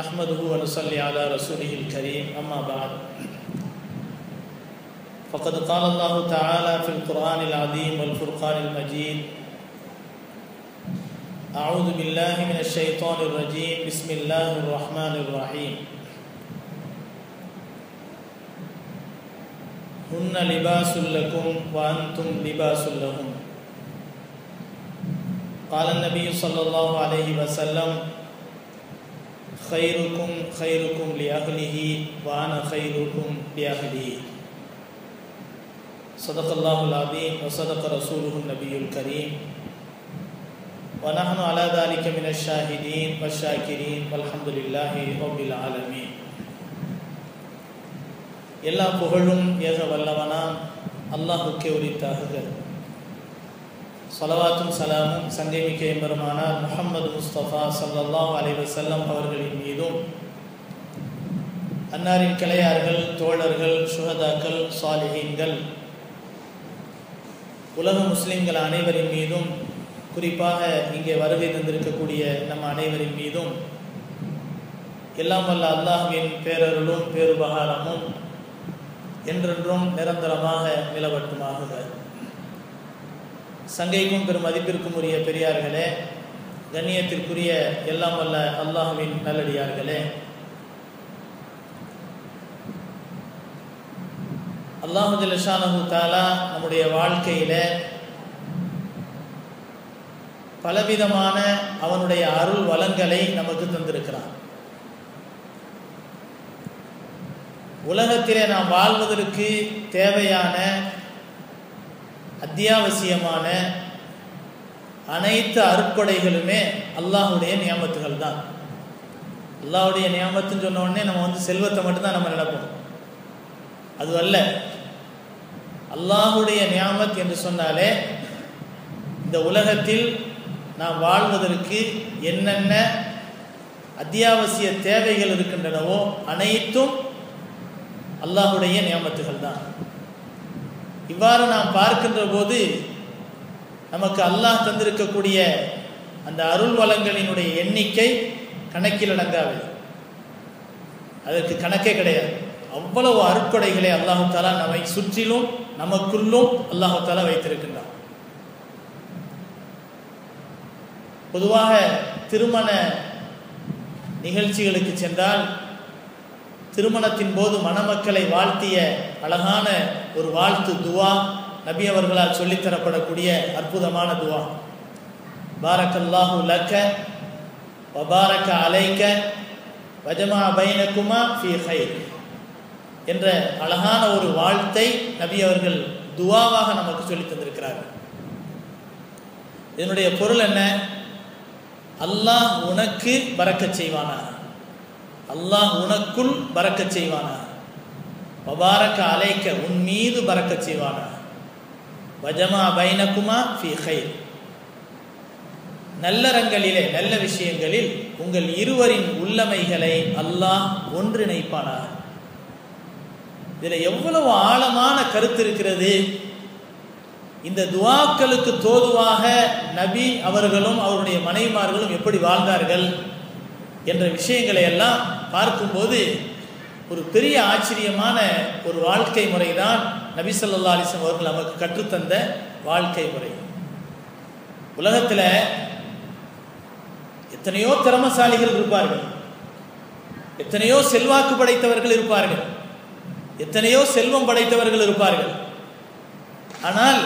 نحمده ونصلي على رسوله الكريم أما بعد. فقد قال الله تعالى في القرآن العظيم والفرقان المجيد أعوذ بالله من الشيطان الرجيم بسم الله الرحمن الرحيم. هن لباس لكم وأنتم لباس لهم. قال النبي صلى الله عليه وسلم خيركم خيركم لأهله وأنا خيركم لأهلي صدق الله العظيم وصدق رسوله النبي الكريم ونحن على ذلك من الشاهدين والشاكرين والحمد لله رب العالمين எல்லா புகழும் ஏக வல்லவனாம் அல்லாஹுக்கே உரித்தாகுக சலவாத்தும் சலாமும் சந்தேமிக்க எம்பெருமானார் முகமது முஸ்தபா சல்லல்லாஹ் அலைவசல்லம் அவர்களின் மீதும் அன்னாரின் கிளையார்கள் தோழர்கள் சுகதாக்கள் சாலிஹீன்கள் உலக முஸ்லிம்கள் அனைவரின் மீதும் குறிப்பாக இங்கே வருகை தந்திருக்கக்கூடிய நம்ம அனைவரின் மீதும் எல்லாம் வல்ல அல்லாஹுவின் பேரருளும் பேருபகாரமும் என்றென்றும் நிரந்தரமாக நிலவட்டுமாகுக. சங்கைக்கும் பெரும் மதிப்பிற்கும் உரிய பெரியார்களே கண்ணியத்திற்குரிய எல்லாம் வல்ல அல்லாஹுவின் நல்லடியார்களே. அல்லாஹு ஜலஷானு தாலா நம்முடைய வாழ்க்கையில பலவிதமான அவனுடைய அருள் வளங்களை நமக்கு தந்திருக்கிறான். உலகத்திலே நாம் வாழ்வதற்கு தேவையான அத்தியாவசியமான அனைத்து அருட்கொடைகளுமே அல்லாஹுடைய நியமத்துகள் தான். அல்லாஹுடைய நியமத்துன்னு சொன்ன உடனே நம்ம வந்து செல்வத்தை மட்டும்தான் நம்ம நினைப்போம். அது அல்ல. அல்லாஹுடைய நியாமத் என்று சொன்னாலே இந்த உலகத்தில் நாம் வாழ்வதற்கு என்னென்ன அத்தியாவசிய தேவைகள் இருக்கின்றனவோ அனைத்தும் அல்லாஹுடைய நியமத்துகள் தான். இவ்வாறு நாம் பார்க்கின்ற போது நமக்கு அல்லாஹ் தந்திருக்கக்கூடிய அந்த அருள் வளங்களினுடைய எண்ணிக்கை கணக்கில் அடங்காது. அதற்கு கணக்கே கிடையாது. அவ்வளவு அருட்கொடைகளை அல்லாஹு தாலா நம்மை சுற்றிலும் நமக்குள்ளும் அல்லாஹு தாலா வைத்திருக்கின்றான். பொதுவாக திருமண நிகழ்ச்சிகளுக்கு சென்றால் திருமணத்தின் போது மணமக்களை வாழ்த்திய அழகான ஒரு வாழ்த்து துவா. நபி அவர்களால் சொல்லித்தரப்படக்கூடிய அற்புதமான துவா. பாரக்கல்லாஹு லக்க வபாரக்க அலைக்க வஜமா பைனகுமா ஃபி ஹைர் என்ற அழகான ஒரு வாழ்த்தை நபி அவர்கள் துவாவாக நமக்கு சொல்லி தந்திருக்கிறார்கள். இதனுடைய பொருள் என்ன? அல்லாஹ் உனக்கு பறக்கச் செய்வானா அல்லாஹ் உனக்குள் பறக்கச் செய்வானா? பபாரக்க அலைக்க உன் மீது பறக்கச் செய்வானா? வஜமா பைனக்குமா ஃபி ஹைர் நல்லறங்களிலே நல்ல விஷயங்களில் உங்கள் இருவரின் உள்ளமைகளை அல்லாஹ் ஒன்றிணைப்பானா? இதில் எவ்வளவு ஆழமான கருத்து இருக்கிறது? இந்த துவாக்களுக்கு தோதுவாக நபி அவர்களும் அவருடைய மனைவிமார்களும் எப்படி வாழ்ந்தார்கள்? என்ற விஷயங்களை எல்லாம் பார்க்கும்போது ஒரு பெரிய ஆச்சரியமான ஒரு வாழ்க்கை முறை தான் நபிசல்லா அலிஸ்லாம் அவர்கள் நமக்கு கற்றுத்தந்த வாழ்க்கை முறை. உலகத்தில் எத்தனையோ திறமசாலிகள் இருப்பார்கள். எத்தனையோ செல்வாக்கு படைத்தவர்கள் இருப்பார்கள். எத்தனையோ செல்வம் படைத்தவர்கள் இருப்பார்கள். ஆனால்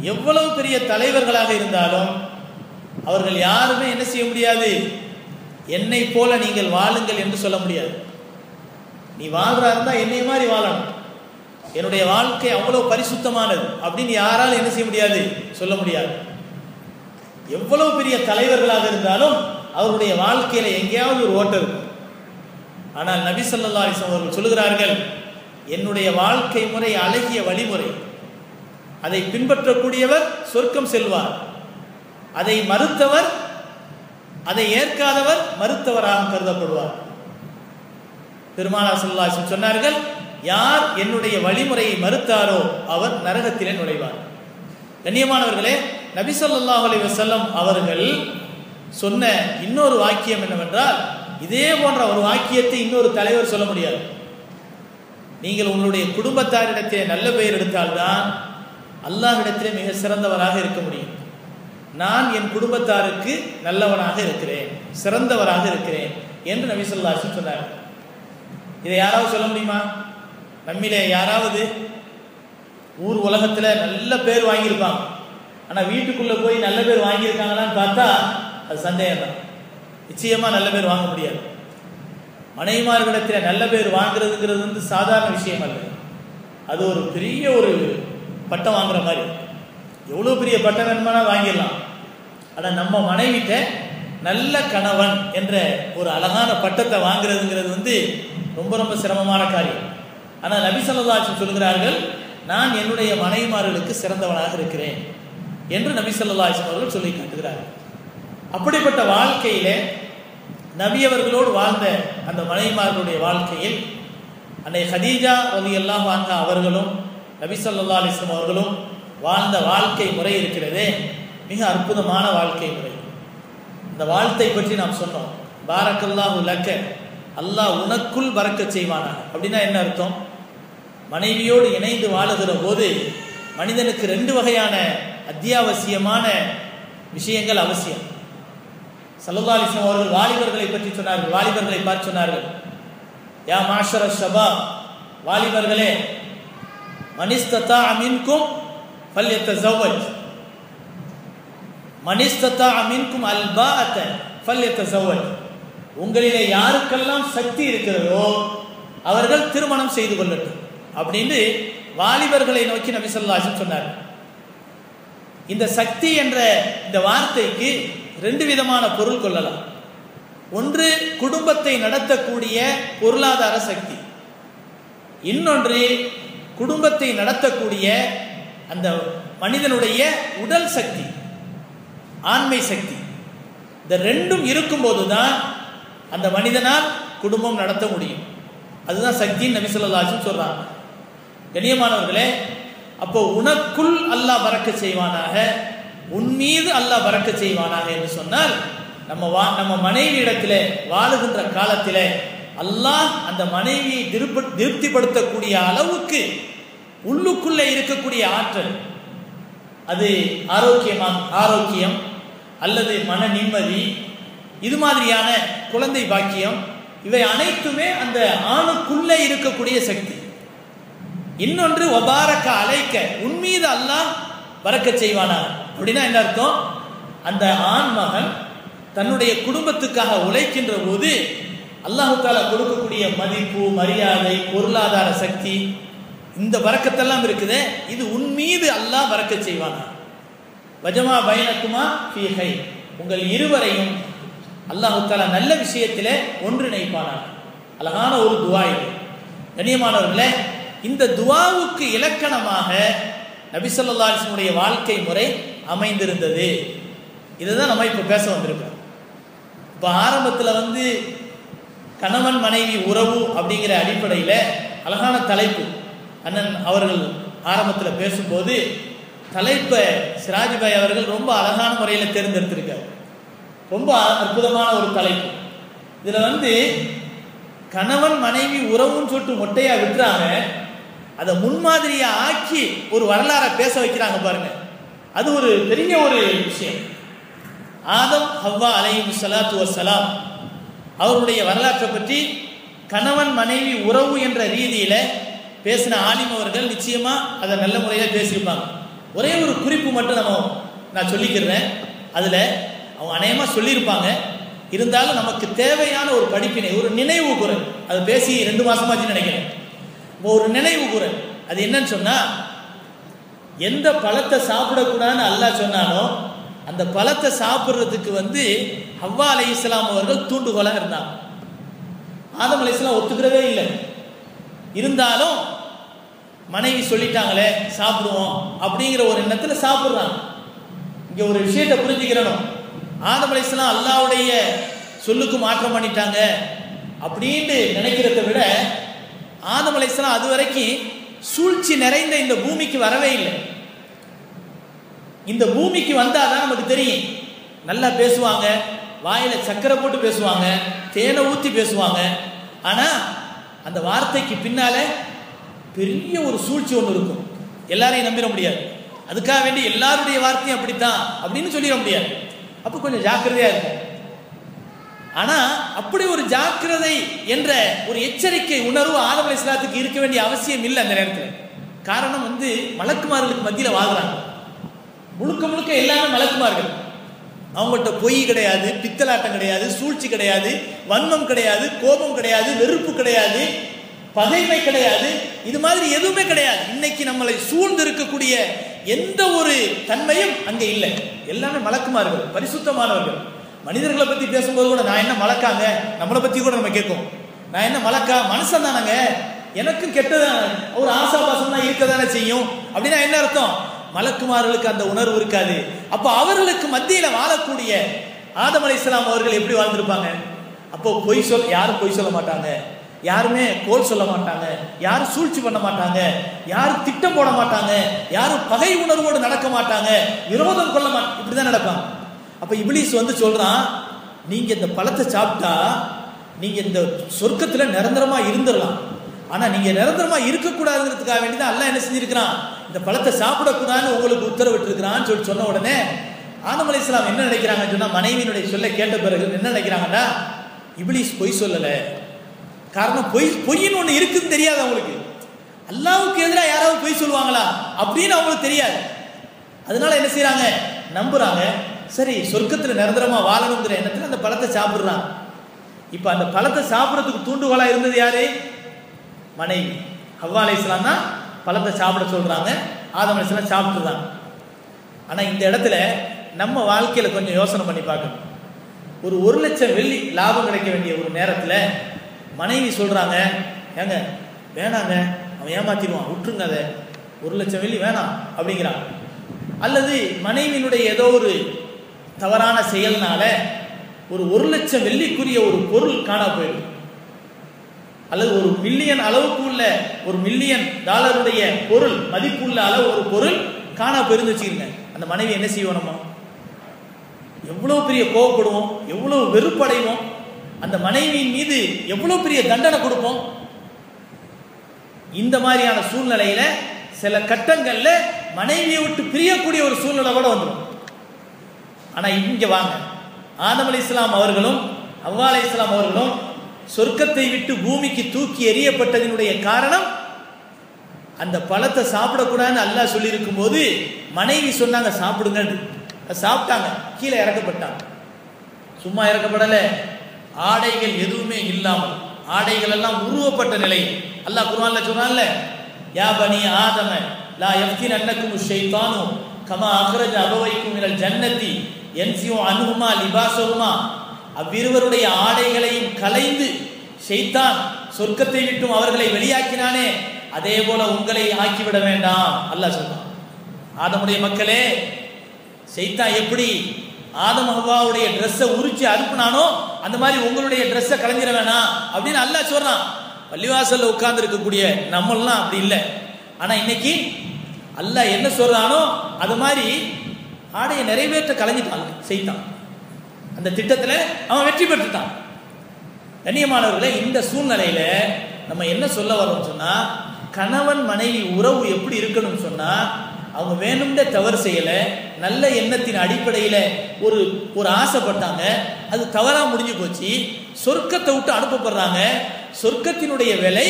எவ்வளவு பெரிய தலைவர்களாக இருந்தாலும் அவர்கள் யாருமே என்ன செய்ய முடியாது? என்னை போல நீங்கள் வாழுங்கள் என்று சொல்ல முடியாது. நீ வாழ்றா இருந்தா என்னை மாதிரி வாழணும். என்னுடைய வாழ்க்கை அவ்வளவு பரிசுத்தமானது அப்படின்னு யாரால் என்ன செய்ய முடியாது? சொல்ல முடியாது. எவ்வளவு பெரிய தலைவர்களாக இருந்தாலும் அவருடைய வாழ்க்கையில எங்கேயாவது ஒரு ஓட்டம் இருக்கும். ஆனால் நபி சொல்லா அலிஸ்லாம் அவர்கள் சொல்லுகிறார்கள் என்னுடைய வாழ்க்கை முறை அழகிய வழிமுறை. அதை பின்பற்றக்கூடியவர் சொர்க்கம் செல்வார். அதை மறுத்தவர் அதை ஏற்காதவர் மறுத்தவராக கருதப்படுவார். பெருமானா சொல்லாசம் சொன்னார்கள் யார் என்னுடைய வழிமுறையை மறுத்தாரோ அவர் நரகத்திலே நுழைவார். கண்ணியமானவர்களே நபி சொல்லாஹ் அலி வசல்லம் அவர்கள் சொன்ன இன்னொரு வாக்கியம் என்னவென்றால் இதே போன்ற ஒரு வாக்கியத்தை இன்னொரு தலைவர் சொல்ல முடியாது. நீங்கள் உங்களுடைய குடும்பத்தாரிடத்திலே நல்ல பெயர் எடுத்தால்தான் அல்லாஹ்விடத்திலே மிக சிறந்தவராக இருக்க முடியும். நான் என் குடும்பத்தாருக்கு நல்லவனாக இருக்கிறேன் சிறந்தவராக இருக்கிறேன் என்று நபி சொல்லாசி சொன்னார். இதை யாராவது சொல்ல முடியுமா? நம்மிலே யாராவது ஊர் உலகத்தில் நல்ல பேர் வாங்கியிருப்பாங்க. ஆனால் வீட்டுக்குள்ளே போய் நல்ல பேர் வாங்கியிருக்காங்களான்னு பார்த்தா அது சந்தேகம் தான் நிச்சயமாக நல்ல பேர் வாங்க முடியாது. மனைவிமார்களிடத்தில் நல்ல பேர் வாங்குறதுங்கிறது வந்து சாதாரண விஷயம் அல்ல அது ஒரு பெரிய ஒரு பட்டம் வாங்குற மாதிரி எவ்வளோ பெரிய பட்டம் வேணுமானா வாங்கிடலாம். ஆனால் நம்ம மனைவிட்ட நல்ல கணவன் என்ற ஒரு அழகான பட்டத்தை வாங்குறதுங்கிறது வந்து ரொம்ப ரொம்ப சிரமமான காரியம். ஆனால் நபி சொல்லதாச்சும் சொல்கிறார்கள் நான் என்னுடைய மனைவிமார்களுக்கு சிறந்தவனாக இருக்கிறேன் என்று நபி சொல்லாஹம் அவர்கள் சொல்லி காட்டுகிறார்கள். அப்படிப்பட்ட வாழ்க்கையில நபி அவர்களோடு வாழ்ந்த அந்த மனைவிமார்களுடைய வாழ்க்கையில் அன்னை ஹதீஜா ரவி எல்லாம் வாங்க அவர்களும் நபி சொல்லா அலிஸ்லாம் அவர்களும் வாழ்ந்த வாழ்க்கை முறை இருக்கிறதே. மிக அற்புதமான வாழ்க்கை முறை. இந்த வாழ்த்தை பற்றி நாம் சொன்னோம். பாரக்கல்லாஹு லக்க. அல்லாஹ் உனக்குள் பறக்க செய்வானா அப்படின்னா என்ன அர்த்தம்? மனைவியோடு இணைந்து வாழுகிற போது மனிதனுக்கு ரெண்டு வகையான அத்தியாவசியமான விஷயங்கள் அவசியம். சல்லல்லாலிஸ்லாம் அவர்கள் வாலிபர்களை பற்றி சொன்னார்கள். வாலிபர்களை பார்த்து சொன்னார்கள். யா மாஷர ஷபா வாலிபர்களே மனிஸ்ததா அமின்கும் فليتزوج. ஜவ்வஜ் மனிஸ்ததா அமின்கும் அல்பாஅத்த ஃபல்யத்த உங்களிலே யாருக்கெல்லாம் சக்தி இருக்கிறதோ அவர்கள் திருமணம் செய்து கொள்ளட்டும். அப்படின்னு வாலிபர்களை நோக்கி நபி சொல்லாசன் சொன்னார். இந்த சக்தி என்ற இந்த வார்த்தைக்கு ரெண்டு விதமான பொருள் கொள்ளலாம். ஒன்று குடும்பத்தை நடத்தக்கூடிய பொருளாதார சக்தி. இன்னொன்று குடும்பத்தை நடத்தக்கூடிய அந்த மனிதனுடைய உடல் சக்தி ஆண்மை சக்தி இந்த ரெண்டும் இருக்கும்போது தான் அந்த மனிதனால் குடும்பம் நடத்த முடியும். அதுதான் சக்தின்னு நபி சொல்கிறாங்க கண்ணியமானவர்களே அப்போ உனக்குள் அல்லாஹ் பறக்க செய்வானாக உன் மீது அல்லாஹ் பறக்க செய்வானாக என்று சொன்னால் நம்ம வா நம்ம மனைவி இடத்துல வாழுகின்ற காலத்தில் அல்லாஹ் அந்த மனைவியை திருப்ப திருப்திப்படுத்தக்கூடிய அளவுக்கு உள்ளுக்குள்ளே இருக்கக்கூடிய ஆற்றல். அது ஆரோக்கியமாக ஆரோக்கியம் அல்லது மன நிம்மதி இது மாதிரியான குழந்தை பாக்கியம் இவை அனைத்துமே அந்த ஆணுக்குள்ளே இருக்கக்கூடிய சக்தி. இன்னொன்று ஒபாரக்க அழைக்க உன்மீது அல்லாஹ் வரக்க செய்வானா? அப்படின்னா என்ன அர்த்தம்? அந்த ஆண் மகன் தன்னுடைய குடும்பத்துக்காக உழைக்கின்ற போது அல்லாஹு தாலா கொடுக்கக்கூடிய மதிப்பு மரியாதை பொருளாதார சக்தி இந்த வரக்கத்தெல்லாம் இருக்குது இது உன் மீது அல்லாஹ் வரக்க செய்வானா? வஜமா பயனக்குமா ஃபீஹை உங்கள் இருவரையும் அல்லாஹு நல்ல விஷயத்தில் ஒன்றிணைப்பானா? அழகான ஒரு துவா இது. கண்ணியமானவர்களே இந்த துவாவுக்கு இலக்கணமாக நபிசல்லாஸ்னுடைய வாழ்க்கை முறை அமைந்திருந்தது. இதுதான் நம்ம இப்போ பேச வந்திருக்கோம் இப்போ ஆரம்பத்தில் வந்து கணவன் மனைவி உறவு அப்படிங்கிற அடிப்படையில் அழகான தலைப்பு. அண்ணன் அவர்கள் ஆரம்பத்தில் பேசும்போது தலைப்பை சிராஜ்பாய் அவர்கள் ரொம்ப அழகான முறையில் தேர்ந்தெடுத்திருக்கார். ரொம்ப அற்புதமான ஒரு தலைப்பு. இதில் வந்து கணவன் மனைவி உறவுன்னு சொல்லிட்டு மொட்டையாக விட்டுறாங்க அதை முன்மாதிரியை ஆக்கி ஒரு வரலாறை பேச வைக்கிறாங்க பாருங்க. அது ஒரு பெரிய ஒரு விஷயம். ஆதம் ஹவ்வா அலையும் சலாத்து வசலாம் அவருடைய வரலாற்றை பற்றி கணவன் மனைவி உறவு என்ற ரீதியில் பேசின ஆலிம் அவர்கள் நிச்சயமா அதை நல்ல முறையில் பேசியிருப்பாங்க. ஒரே ஒரு குறிப்பு மட்டும் நம்ம நான் சொல்லிக்கிறேன். அதுல அவங்க அநேகமா சொல்லியிருப்பாங்க. இருந்தாலும் நமக்கு தேவையான ஒரு படிப்பினை ஒரு நினைவு குரல் அதை பேசி ரெண்டு மாசமாச்சு நினைக்கிறேன். ஒரு நினைவு குரல் அது என்னன்னு சொன்னா எந்த பழத்தை சாப்பிடக்கூடாதுன்னு அல்லாஹ் சொன்னானோ அந்த பழத்தை சாப்பிட்றதுக்கு வந்து ஹவ்வா அலை இஸ்லாம் அவர்கள் தூண்டுகோலாக இருந்தாங்க. ஆதம் அலை இஸ்லாம் ஒத்துக்கிறதே இல்லை. இருந்தாலும் மனைவி சொல்லிட்டாங்களே சாப்பிடுவோம் அப்படிங்கிற ஒரு எண்ணத்தில் சாப்பிட்றாங்க. இங்கே ஒரு விஷயத்தை புரிஞ்சுக்கிறணும். ஆதம் அல்லாவுடைய சொல்லுக்கு மாற்றம் பண்ணிட்டாங்க அப்படின்ட்டு நினைக்கிறத விட ஆதம் அது வரைக்கும் சூழ்ச்சி நிறைந்த இந்த பூமிக்கு வரவே இல்லை. இந்த பூமிக்கு வந்தாதான் நமக்கு தெரியும். நல்லா பேசுவாங்க வாயில சக்கரை போட்டு பேசுவாங்க தேனை ஊற்றி பேசுவாங்க. ஆனால் அந்த வார்த்தைக்கு பின்னால பெரிய ஒரு சூழ்ச்சி ஒன்று இருக்கும். எல்லாரையும் நம்பிட முடியாது. அதுக்காக வேண்டி எல்லாருடைய வார்த்தையும் அப்படித்தான் அப்படின்னு சொல்லிட முடியாது. அப்போ கொஞ்சம் ஜாக்கிரதையா இருக்கும் ஆனா அப்படி ஒரு ஜாக்கிரதை என்ற ஒரு எச்சரிக்கை உணர்வு ஆதம் இஸ்லாத்துக்கு இருக்க வேண்டிய அவசியம் இல்லை அந்த நேரத்தில். காரணம் வந்து மலக்குமார்களுக்கு மத்தியில் வாழ்றாங்க. முழுக்க முழுக்க எல்லாமே மலக்குமார்கள். அவங்கள்ட்ட பொய் கிடையாது பித்தலாட்டம் கிடையாது சூழ்ச்சி கிடையாது வன்மம் கிடையாது கோபம் கிடையாது வெறுப்பு கிடையாது பகைமை கிடையாது இது மாதிரி எதுவுமே கிடையாது. இன்னைக்கு நம்மளை சூழ்ந்து இருக்கக்கூடிய எந்த ஒரு தன்மையும் அங்கே இல்லை. எல்லாமே மலக்குமார்கள் பரிசுத்தமானவர்கள். மனிதர்களை பத்தி பேசும்போது கூட நான் என்ன மலக்காங்க? நம்மளை பத்தி கூட நம்ம கேட்கும் நான் என்ன மலக்கா? மனுஷன் தானங்க எனக்கும் கெட்டதான ஒரு ஆசாபாசம் தான் இருக்க தானே செய்யும். அப்படின்னா என்ன அர்த்தம்? மலக்குமார்களுக்கு அந்த உணர்வு இருக்காது. அப்போ அவர்களுக்கு மத்தியில் வாழக்கூடிய ஆதம் அலி இஸ்லாம் அவர்கள் எப்படி வாழ்ந்திருப்பாங்க? அப்போ பொய் சொல் யாரும் பொய் சொல்ல மாட்டாங்க. யாருமே கோல் சொல்ல மாட்டாங்க. யாரும் சூழ்ச்சி பண்ண மாட்டாங்க. யாரும் திட்டம் போட மாட்டாங்க. யாரும் பகை உணர்வோடு நடக்க மாட்டாங்க. விரோதம் கொள்ள மாட்டாங்க இப்படிதான் நடப்பாங்க. அப்ப இபிலிஸ் வந்து சொல்றான் நீங்க இந்த பழத்தை சாப்பிட்டா நீங்க இந்த சொர்க்கத்துல நிரந்தரமா இருந்துடலாம். ஆனா நீங்க நிரந்தரமா இருக்கக்கூடாதுங்கிறதுக்காக வேண்டி தான் எல்லாம் என்ன செஞ்சிருக்கிறான்? இந்த பழத்தை சாப்பிடக்கூடாதுன்னு உங்களுக்கு உத்தரவிட்டிருக்கிறான்னு சொல்லி சொன்ன உடனே ஆதம் அலி இஸ்லாம் என்ன நினைக்கிறாங்கன்னு சொன்னால் மனைவியினுடைய சொல்ல கேட்ட பிறகு என்ன நினைக்கிறாங்கன்னா இப்ளீஸ் பொய் சொல்லலை. காரணம் பொய் பொய்ன்னு ஒன்று இருக்குன்னு தெரியாது அவங்களுக்கு. அல்லாவுக்கு எதிராக யாராவது பொய் சொல்லுவாங்களா? அப்படின்னு அவங்களுக்கு தெரியாது. அதனால என்ன செய்யறாங்க நம்புறாங்க. சரி சொர்க்கத்தில் நிரந்தரமாக வாழணுங்கிற எண்ணத்தில் அந்த பழத்தை சாப்பிட்றாங்க இப்போ அந்த பழத்தை சாப்பிட்றதுக்கு தூண்டுகோலாக இருந்தது யாரு? மனைவி. ஹவ்வா அலை இஸ்லாம் தான் பழத்தை சாப்பிட சொல்கிறாங்க ஆதம் அலை இஸ்லாம் சாப்பிட்டுருந்தாங்க ஆனால் இந்த இடத்துல நம்ம வாழ்க்கையில் கொஞ்சம் யோசனை பண்ணி பார்க்கணும். ஒரு ஒரு லட்சம் வெள்ளி லாபம் கிடைக்க வேண்டிய ஒரு நேரத்தில் மனைவி சொல்கிறாங்க ஏங்க வேணாங்க அவன் ஏமாத்திடுவான் விட்டுருங்க அதை. ஒரு லட்சம் வெள்ளி வேணாம் அப்படிங்கிறான் அல்லது மனைவியினுடைய ஏதோ ஒரு தவறான செயல்னால ஒரு ஒரு லட்சம் வெள்ளிக்குரிய ஒரு பொருள் காணா போயிடும். அல்லது ஒரு மில்லியன் அளவுக்கு உள்ள ஒரு மில்லியன் டாலருடைய பொருள் மதிப்புள்ள அளவு ஒரு பொருள் காணா போயிருந்து வச்சுக்கோங்க. அந்த மனைவி என்ன செய்வோம் எவ்வளோ பெரிய கோவப்படுவோம் எவ்வளோ வெறுப்படைவோம் அந்த மனைவியின் மீது எவ்வளோ பெரிய தண்டனை கொடுப்போம்? இந்த மாதிரியான சூழ்நிலையில சில கட்டங்களில் மனைவியை விட்டு பிரியக்கூடிய ஒரு சூழ்நிலை கூட வந்துடும் ஆனால் இங்கே வாங்க. ஆதம் அலி இஸ்லாம் அவர்களும் அவ்வா இஸ்லாம் அவர்களும் சொர்க்கத்தை விட்டு பூமிக்கு தூக்கி எறியப்பட்டதனுடைய காரணம் அந்த பழத்தை சாப்பிடக்கூடாதுன்னு அல்லாஹ் சொல்லியிருக்கும் போது மனைவி சொன்னாங்க சாப்பிடுங்கன்னு சாப்பிட்டாங்க கீழே இறக்கப்பட்டாங்க. சும்மா இறக்கப்படலை. ஆடைகள் எதுவுமே இல்லாமல் ஆடைகள் எல்லாம் உருவப்பட்ட நிலை. அல்லாஹ் குர்ஆன்ல சொன்னான்ல யா பனி ஆதம லா யஃப்தின் அன்னக்கும் ஷைத்தானு கமா அக்ரஜ அபவைக்கும் மினல் ஜன்னதி யன்சியு அன்ஹுமா லிபாஸஹுமா அவ்விருவருடைய ஆடைகளையும் கலைந்து செய்தான் சொர்க்கத்தை விட்டும் அவர்களை வெளியாக்கினானே அதே போல உங்களை ஆக்கிவிட வேண்டாம் அல்லாஹ் சொல்றான். ஆதமுடைய மக்களே செய்தான் எப்படி ஆதம் ஹவ்வாவுடைய ட்ரெஸ்ஸை உரிச்சு அனுப்புனானோ அந்த மாதிரி உங்களுடைய ட்ரெஸ்ஸை கலைஞ்சிட வேணாம் அப்படின்னு அல்லாஹ் சொல்றான். பள்ளிவாசல்ல உட்கார்ந்து இருக்கக்கூடிய நம்மளாம் அப்படி இல்லை. ஆனா இன்னைக்கு அல்லாஹ் என்ன சொல்றானோ அது மாதிரி ஆடையை நிறைவேற்ற கலைஞ்சிட்டான் செய்தான் அந்த திட்டத்தில் அவன் வெற்றி பெற்றுட்டான். கண்ணியமானவர்களை இந்த சூழ்நிலையில நம்ம என்ன சொல்ல வரோம்னு சொன்னா கணவன் மனைவி உறவு எப்படி இருக்கணும்னு சொன்னா அவங்க வேணும்னே தவறு செய்யலை நல்ல எண்ணத்தின் அடிப்படையில் ஒரு ஒரு ஆசைப்பட்டாங்க அது தவறாக முடிஞ்சு போச்சு சொர்க்கத்தை விட்டு அனுப்பப்படுறாங்க சொர்க்கத்தினுடைய விலை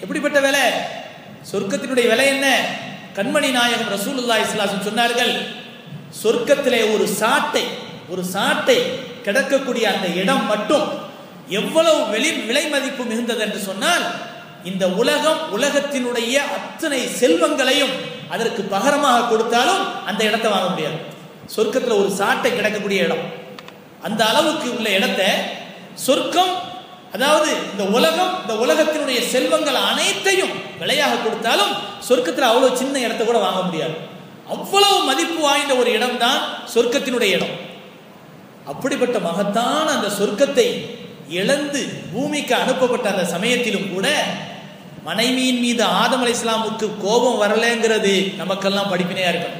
எப்படிப்பட்ட விலை? சொர்க்கத்தினுடைய விலை என்ன? கண்மணி நாயகம் ரசூலுல்லாஹி இஸ்லாசன் சொன்னார்கள் சொர்க்கத்திலே ஒரு சாட்டை ஒரு சாட்டை கிடக்கக்கூடிய அந்த இடம் மட்டும் எவ்வளவு வெளி விலை மதிப்பு மிகுந்தது என்று சொன்னால் இந்த உலகம் உலகத்தினுடைய அத்தனை செல்வங்களையும் அதற்கு பகரமாக கொடுத்தாலும் அந்த இடத்தை வாங்க முடியாது. சொர்க்கத்தில் ஒரு சாட்டை கிடக்கக்கூடிய இடம். அந்த அளவுக்கு உள்ள இடத்தை சொர்க்கம் அதாவது இந்த உலகம் இந்த உலகத்தினுடைய செல்வங்கள் அனைத்தையும் விலையாக கொடுத்தாலும் சொர்க்கத்தில் அவ்வளவு சின்ன இடத்தை கூட வாங்க முடியாது. அவ்வளவு மதிப்பு வாய்ந்த ஒரு இடம்தான் சொர்க்கத்தினுடைய இடம். அப்படிப்பட்ட மகத்தான அந்த சொர்க்கத்தை இழந்து பூமிக்கு அனுப்பப்பட்ட அந்த சமயத்திலும் கூட மனைவியின் மீது ஆதம் அலி இஸ்லாமுக்கு கோபம் வரலங்கிறது நமக்கெல்லாம் படிப்பினையா இருக்கும்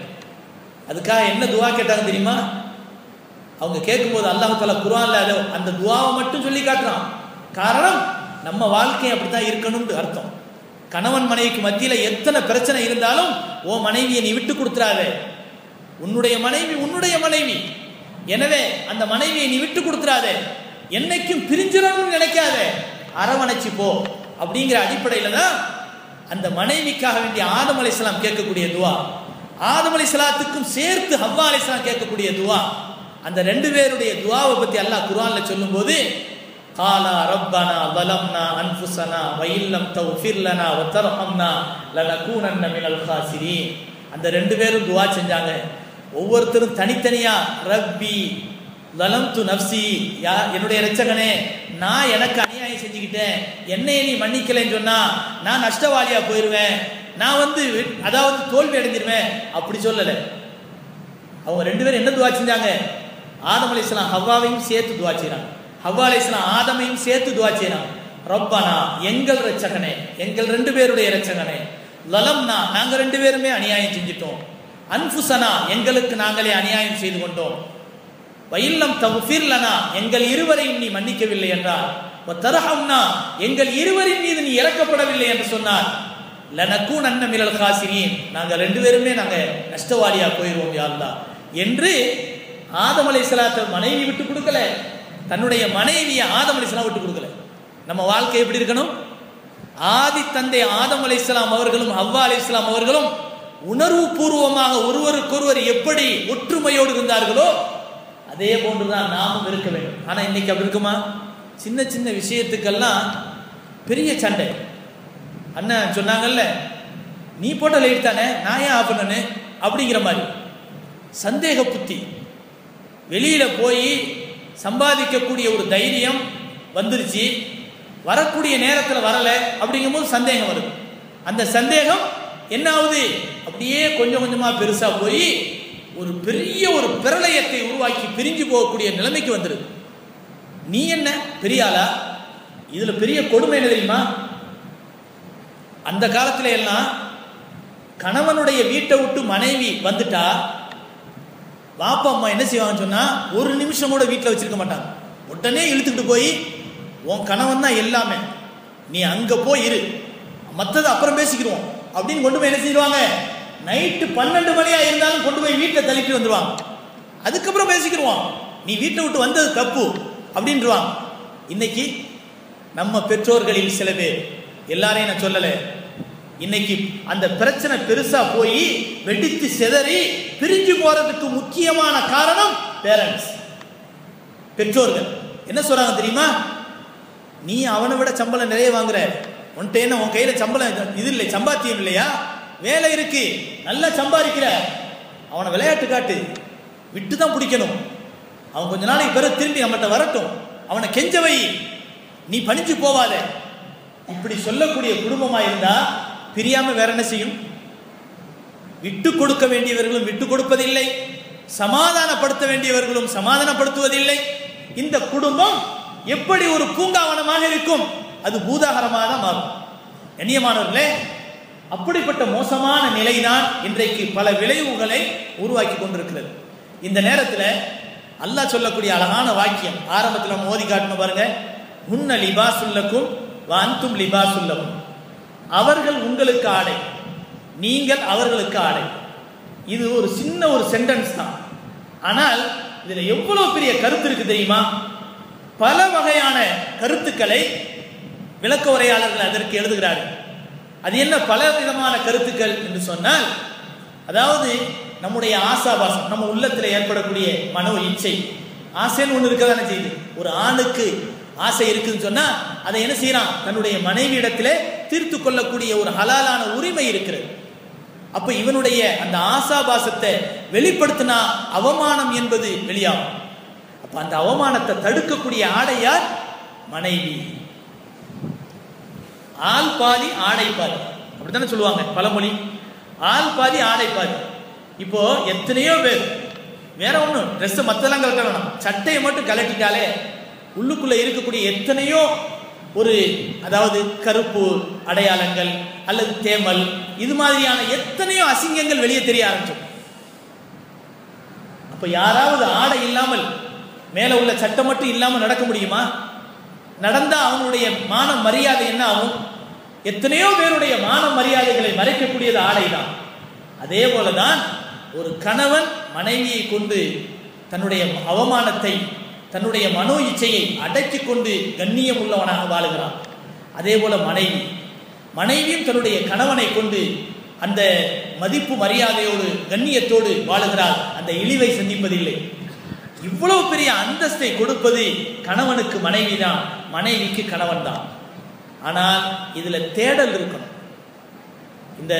அதுக்காக என்ன துவா கேட்டாங்க தெரியுமா? அவங்க கேட்கும்போது அல்லாஹு தாலா குரான்ல அதோ அந்த துவாவை மட்டும் சொல்லி காட்டுறான். காரணம் நம்ம வாழ்க்கை அப்படித்தான் இருக்கணும்னு அர்த்தம். கணவன் மனைவிக்கு மத்தியில எத்தனை பிரச்சனை இருந்தாலும் ஓ மனைவியை நீ விட்டு கொடுத்துறாதே. உன்னுடைய மனைவி உன்னுடைய மனைவி. எனவே அந்த மனைவியை நீ விட்டு கொடுத்துறாதே. என்னைக்கும் பிரிஞ்சிடணும்னு நினைக்காத. அரவணைச்சு போ அப்படிங்கிற அடிப்படையில தான் அந்த மனைவிக்காக வேண்டிய ஆதம் அலிஸ்லாம் கேட்கக்கூடிய துவா. ஆதம் அலிஸ்லாத்துக்கும் சேர்த்து ஹவ்வா அலிஸ்லாம் கேட்கக்கூடிய துவா. அந்த ரெண்டு பேருடைய துவாவை பத்தி அல்லாஹ் குரானில் சொல்லும்போது காலா ரப்பனா வலம்னா அன்புசனா வயில்லம் தௌஃபிர்லனா ஒத்தரஹம்னா வதர்ஹம்னா லனகூனன்ன மினல் ஹாசிரி அந்த ரெண்டு பேரும் துவா செஞ்சாங்க. ஒவ்வொருத்தரும் தனித்தனியா ரப்பி லலம்து நப்சி யா என்னுடைய ரச்சகனே நான் எனக்கு அநியாயம் செஞ்சுக்கிட்டேன். என்னை நீ மன்னிக்கலைன்னு சொன்னா நான் நஷ்டவாளியா போயிருவேன். நான் வந்து அதாவது தோல்வி அடைஞ்சிருவேன். அப்படி சொல்லலை. அவங்க ரெண்டு பேரும் என்ன துவா செஞ்சாங்க? ஆதம் அலிஸ்லாம் ஹவ்வாவையும் சேர்த்து துவா செய்றாங்க. ஹவ்வா அலிஸ்லாம் ஆதமையும் சேர்த்து துவா செய்றாங்க. ரப்பானா எங்கள் ரச்சகனே எங்கள் ரெண்டு பேருடைய ரச்சகனே லலம்னா நாங்க ரெண்டு பேருமே அநியாயம் செஞ்சிட்டோம். அன்புசனா எங்களுக்கு நாங்களே அநியாயம் செய்து கொண்டோம். வயில்லம் தகுஃபிர்லனா எங்கள் இருவரையும் நீ மன்னிக்கவில்லை என்றார். தரஹம்னா எங்கள் இருவரின் மீது நீ இறக்கப்படவில்லை என்று சொன்னார். லனக்கும் நன்ன மிரல் காசிரியின் நாங்கள் ரெண்டு பேருமே நாங்கள் நஷ்டவாளியா போயிடுவோம் யாருலா என்று ஆதம் அலை மனைவி விட்டு கொடுக்கல. தன்னுடைய மனைவியை ஆதம் அலை விட்டு கொடுக்கல. நம்ம வாழ்க்கை எப்படி இருக்கணும்? ஆதி தந்தை ஆதம் அலை அவர்களும் அவ்வா அலை அவர்களும் உணர்வு பூர்வமாக ஒருவருக்கொருவர் எப்படி ஒற்றுமையோடு இருந்தார்களோ அதே போன்றுதான் நாமும் இருக்க வேண்டும். ஆனா இன்னைக்கு அப்படி இருக்குமா? சின்ன சின்ன விஷயத்துக்கெல்லாம் பெரிய சண்டை. அண்ணன் சொன்னாங்கல்ல நீ போட்ட லைட் தானே? நான் ஏன் ஆஃப் பண்ணனு? அப்படிங்கிற மாதிரி. சந்தேக புத்தி. வெளியில போய் சம்பாதிக்கக்கூடிய ஒரு தைரியம் வந்துருச்சு. வரக்கூடிய நேரத்தில் வரல. அப்படிங்கும்போது சந்தேகம் வருது. அந்த சந்தேகம் என்ன ஆகுது அப்படியே கொஞ்சம் கொஞ்சமாக பெருசாக போய் ஒரு பெரிய ஒரு பிரளயத்தை உருவாக்கி பிரிஞ்சு போகக்கூடிய நிலைமைக்கு வந்துடுது நீ என்ன? பெரிய இதில் பெரிய கொடுமை என்ன தெரியுமா? அந்த காலத்துல எல்லாம் கணவனுடைய வீட்டை விட்டு மனைவி வந்துட்டா வாப்பா அம்மா என்ன செய்வாங்கன்னு சொன்னால் ஒரு நிமிஷம் கூட வீட்டில் வச்சிருக்க மாட்டாங்க. உடனே இழுத்துக்கிட்டு போய் உன் கணவன் தான் எல்லாமே. நீ அங்கே போய் இரு. மற்றது அப்புறம் பேசிக்கிடுவோம். அப்படின்னு கொண்டு போய் என்ன செய்வாங்க? நைட்டு பன்னெண்டு மணியாக இருந்தாலும் கொண்டு போய் வீட்டில் தள்ளிட்டு வந்துடுவாங்க அதுக்கப்புறம் பேசிக்கிடுவான் நீ வீட்டை விட்டு வந்தது தப்பு அப்படின்றான் இன்னைக்கு நம்ம பெற்றோர்களில் சில பேர் எல்லாரையும் நான் சொல்லலை. இன்னைக்கு அந்த பிரச்சனை பெருசா போய் வெடித்து சிதறி பிரிஞ்சு போறதுக்கு முக்கியமான காரணம் பேரண்ட்ஸ் பெற்றோர்கள். என்ன சொல்றாங்க தெரியுமா? நீ அவனை விட சம்பளம் நிறைய வாங்குற. உன்கிட்ட என்ன உன் கையில சம்பளம் இது இல்லை சம்பாத்தியம் இல்லையா? வேலை இருக்கு. நல்லா சம்பாதிக்கிற. அவனை விளையாட்டு காட்டு. விட்டு தான் பிடிக்கணும். அவன் கொஞ்ச நாளைக்கு பிறகு திரும்பி நம்மகிட்ட வரட்டும். அவனை கெஞ்சவை நீ பணிஞ்சு போவாத. இப்படி சொல்லக்கூடிய குடும்பமாக இருந்தா பிரியாம வேற என்ன செய்யும்? விட்டு கொடுக்க வேண்டியவர்களும் விட்டு கொடுப்பதில்லை. சமாதானப்படுத்த வேண்டியவர்களும் சமாதானப்படுத்துவதில்லை. இந்த குடும்பம் எப்படி ஒரு பூங்காவனமாக இருக்கும்? அது பூதாகரமாக தான் மாறும். கண்ணியமானவர்களே அப்படிப்பட்ட மோசமான நிலைதான் இன்றைக்கு பல விளைவுகளை உருவாக்கி கொண்டிருக்கிறது. இந்த நேரத்தில் அல்லாஹ் சொல்லக்கூடிய அழகான வாக்கியம் ஆரம்பத்தில் நம்ம ஓதி காட்டணும் பாருங்க. முன்ன லிபாசுல்லக்கும் வாந்தும் சொல்லவும் அவர்கள் உங்களுக்கு ஆடை நீங்கள் அவர்களுக்கு ஆடை. இது ஒரு சின்ன ஒரு சென்டென்ஸ் தான். ஆனால் இதில் எவ்வளவு பெரிய கருத்து இருக்கு தெரியுமா? பல வகையான கருத்துக்களை விளக்க உரையாளர்கள் அதற்கு எழுதுகிறார்கள். அது என்ன பல விதமான கருத்துக்கள் என்று சொன்னால் அதாவது நம்முடைய ஆசாபாசம் நம்ம உள்ளத்தில் ஏற்படக்கூடிய மனோ இச்சை ஆசைன்னு ஒன்று இருக்க தானே செய்யுது ஒரு ஆணுக்கு ஆசை இருக்குன்னு சொன்னால் அதை என்ன செய்யறான்? தன்னுடைய மனைவி இடத்திலே தீர்த்து கொள்ளக்கூடிய ஒரு ஹலாலான உரிமை இருக்கிறது. அப்ப இவனுடைய அந்த ஆசாபாசத்தை வெளிப்படுத்தினா அவமானம் என்பது வெளியாகும். அப்ப அந்த அவமானத்தை தடுக்கக்கூடிய ஆடை யார்? மனைவி. ஆள் பாதி ஆடை பாதி. அப்படித்தானே சொல்லுவாங்க பழமொழி. ஆள் பாதி ஆடை பாதி. இப்போ எத்தனையோ பேர் வேற ஒன்றும் ட்ரெஸ்ஸை மற்றெல்லாம் கலக்க வேணாம். சட்டையை மட்டும் கலட்டிட்டாலே உள்ளுக்குள்ள இருக்கக்கூடிய எத்தனையோ ஒரு அதாவது கருப்பு அடையாளங்கள் அல்லது தேமல் இது மாதிரியான எத்தனையோ அசிங்கங்கள் வெளியே தெரிய ஆரம்பிச்சோம் அப்ப யாராவது ஆடை இல்லாமல் மேல உள்ள சட்டம் மட்டும் இல்லாமல் நடக்க முடியுமா? நடந்தால் அவனுடைய மான மரியாதை என்ன ஆகும்? எத்தனையோ பேருடைய மான மரியாதைகளை மறைக்கக்கூடியது ஆடை தான் அதே போலதான் ஒரு கணவன் மனைவியை கொண்டு தன்னுடைய அவமானத்தை தன்னுடைய மனோ இச்சையை அடக்கி கொண்டு கண்ணியம் உள்ளவனாக வாழுகிறான். அதே போல மனைவி. மனைவியும் தன்னுடைய கணவனை கொண்டு அந்த மதிப்பு மரியாதையோடு கண்ணியத்தோடு வாழுகிறாள். அந்த இழிவை சந்திப்பதில்லை. இவ்வளவு பெரிய அந்தஸ்தை கொடுப்பது கணவனுக்கு மனைவி தான் மனைவிக்கு கணவன் தான். ஆனால் இதுல தேடல் இருக்கணும். இந்த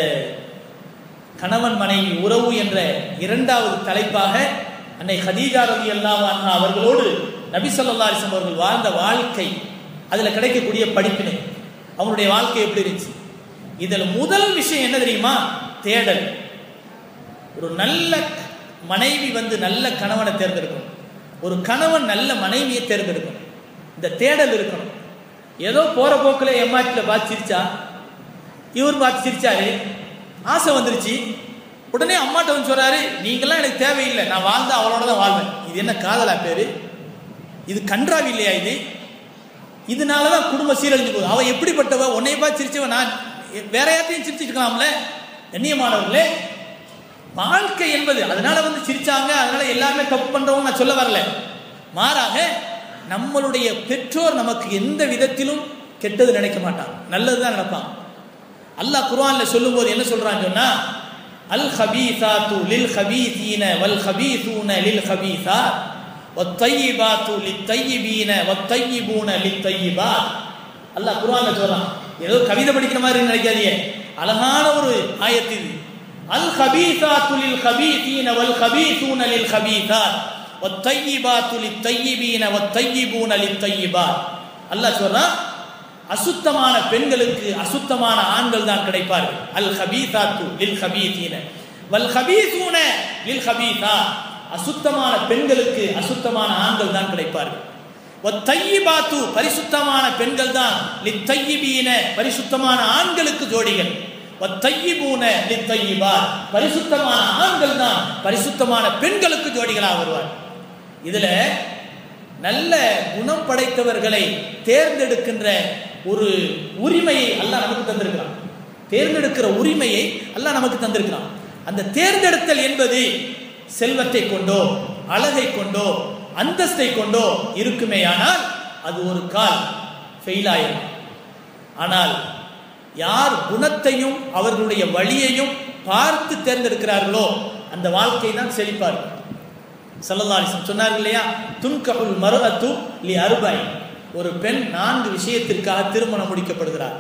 கணவன் மனைவி உறவு என்ற இரண்டாவது தலைப்பாக அன்னை ஹதீஜா ரவி அவர்களோடு நபி சொல்லா அலிஸ்லாம் அவர்கள் வாழ்ந்த வாழ்க்கை அதில் கிடைக்கக்கூடிய படிப்பினை. அவனுடைய வாழ்க்கை எப்படி இருந்துச்சு? இதில் முதல் விஷயம் என்ன தெரியுமா? தேடல். ஒரு நல்ல மனைவி வந்து நல்ல கணவனை தேர்ந்தெடுக்கணும். ஒரு கணவன் நல்ல மனைவியை தேர்ந்தெடுக்கணும். இந்த தேடல் இருக்கணும். ஏதோ போற போக்கில் எம்ஆர்டியில் பார்த்து சிரிச்சா இவர் பார்த்து சிரிச்சாரு ஆசை வந்துருச்சு. உடனே அம்மாட்ட வந்து சொல்றாரு நீங்களாம் எனக்கு தேவையில்லை நான் வாழ்ந்தா அவளோட தான் வாழ்வேன். இது என்ன காதலா பேரு? இது கன்றாவி இல்லையா இது? இதனால தான் குடும்ப சீரழிஞ்சு போகுது. அவள் எப்படிப்பட்டவ? உன்னை பார்த்து சிரிச்சவ நான் வேற யார்ட்டையும் சிரிச்சிருக்கலாம்ல கண்ணியமானவர்களே வாழ்க்கை என்பது அதனால வந்து சிரிச்சாங்க அதனால எல்லாமே தப்பு பண்றவங்க நான் சொல்ல வரல. மாறாக நம்மளுடைய பெற்றோர் நமக்கு எந்த விதத்திலும் கெட்டது நினைக்க மாட்டான் நல்லதுதான் நினைப்பான் அல்லாஹ் குர்ஆன்ல சொல்லும்போது என்ன சொல்றான்னு சொன்னா அல் ஹபீசாத்து லில் ஹபீசீன வல் ஹபீசூன லில் ஹபீசாத் வத்தையிபாத்து லித்தையிபீன வத்தையிபூன தையிபா. அல்லாஹ் குர்ஆன்ல சொல்றான். ஏதோ கவிதை படிக்கிற மாதிரி நினைக்காதீங்க. அழகான ஒரு ஆயத்து இது. அல் ஹபீசாத்து லில் ஹபீசீன வல் ஹபீசூன லில் ஹபீசா அல்லாஹ் சொல்றான் அசுத்தமான பெண்களுக்கு அசுத்தமான ஆண்கள் தான் கிடைப்பார்கள் அல் ஹபீதாத்து லில் ஹபீதீன வல் ஹபீதூன லில் ஹபீதா அசுத்தமான பெண்களுக்கு அசுத்தமான ஆண்கள் தான் கிடைப்பார்கள் ஒத்தையிபாத்து பரிசுத்தமான பெண்கள் தான் லித்தையிபீன பரிசுத்தமான ஆண்களுக்கு ஜோடிகள். ஒத்தையிபூன லித்தையிபா பரிசுத்தமான ஆண்கள் தான் பரிசுத்தமான பெண்களுக்கு ஜோடிகளாக வருவார். இதுல நல்ல குணம் படைத்தவர்களை தேர்ந்தெடுக்கின்ற ஒரு உரிமையை அல்லாஹ் நமக்கு தந்திருக்கிறான். தேர்ந்தெடுக்கிற உரிமையை அல்லாஹ் நமக்கு தந்திருக்கிறான். அந்த தேர்ந்தெடுத்தல் என்பது செல்வத்தை கொண்டோ அழகை கொண்டோ அந்தஸ்தை கொண்டோ இருக்குமேயானால் அது ஒரு கால் ஃபெயில் ஆனால் யார் குணத்தையும் அவர்களுடைய வழியையும் பார்த்து தேர்ந்தெடுக்கிறார்களோ அந்த வாழ்க்கை தான் செழிப்பார் சல்லல்லாலிசம் சொன்னார்கள் இல்லையா? துன்கபுல் மருஅத்து லி அருபாய் ஒரு பெண் நான்கு விஷயத்திற்காக திருமணம் முடிக்கப்படுகிறார்.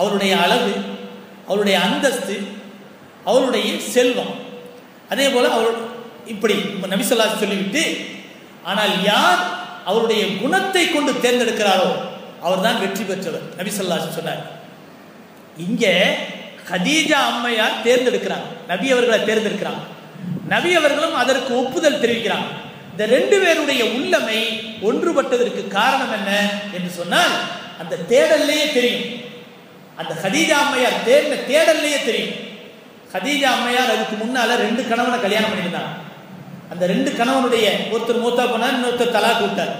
அவருடைய அளவு அவருடைய அந்தஸ்து அவருடைய செல்வம். அதே போல் அவர் இப்படி நபிசல்லா சொல்லிவிட்டு ஆனால் யார் அவருடைய குணத்தை கொண்டு தேர்ந்தெடுக்கிறாரோ அவர் தான் வெற்றி பெற்றவர். நபிசல்லா சொன்னார். இங்கே ஹதீஜா அம்மையார் தேர்ந்தெடுக்கிறாங்க. நபி அவர்களை தேர்ந்தெடுக்கிறாங்க. நபி அவர்களும் அதற்கு ஒப்புதல் தெரிவிக்கிறார். இந்த ரெண்டு பேருடைய உள்ளமை ஒன்றுபட்டதற்கு காரணம் என்ன என்று சொன்னால் அந்த தேடல்லையே தெரியும். அந்த ஹதீஜா அம்மையார் தேடின தேடல்லையே தெரியும். ஹதீஜா அம்மையார் அதுக்கு முன்னால ரெண்டு கணவனை கல்யாணம் பண்ணியிருந்தாங்க அந்த ரெண்டு கணவனுடைய ஒருத்தர் மூத்தா போனார் இன்னொருத்தர் தலா கூட்டார்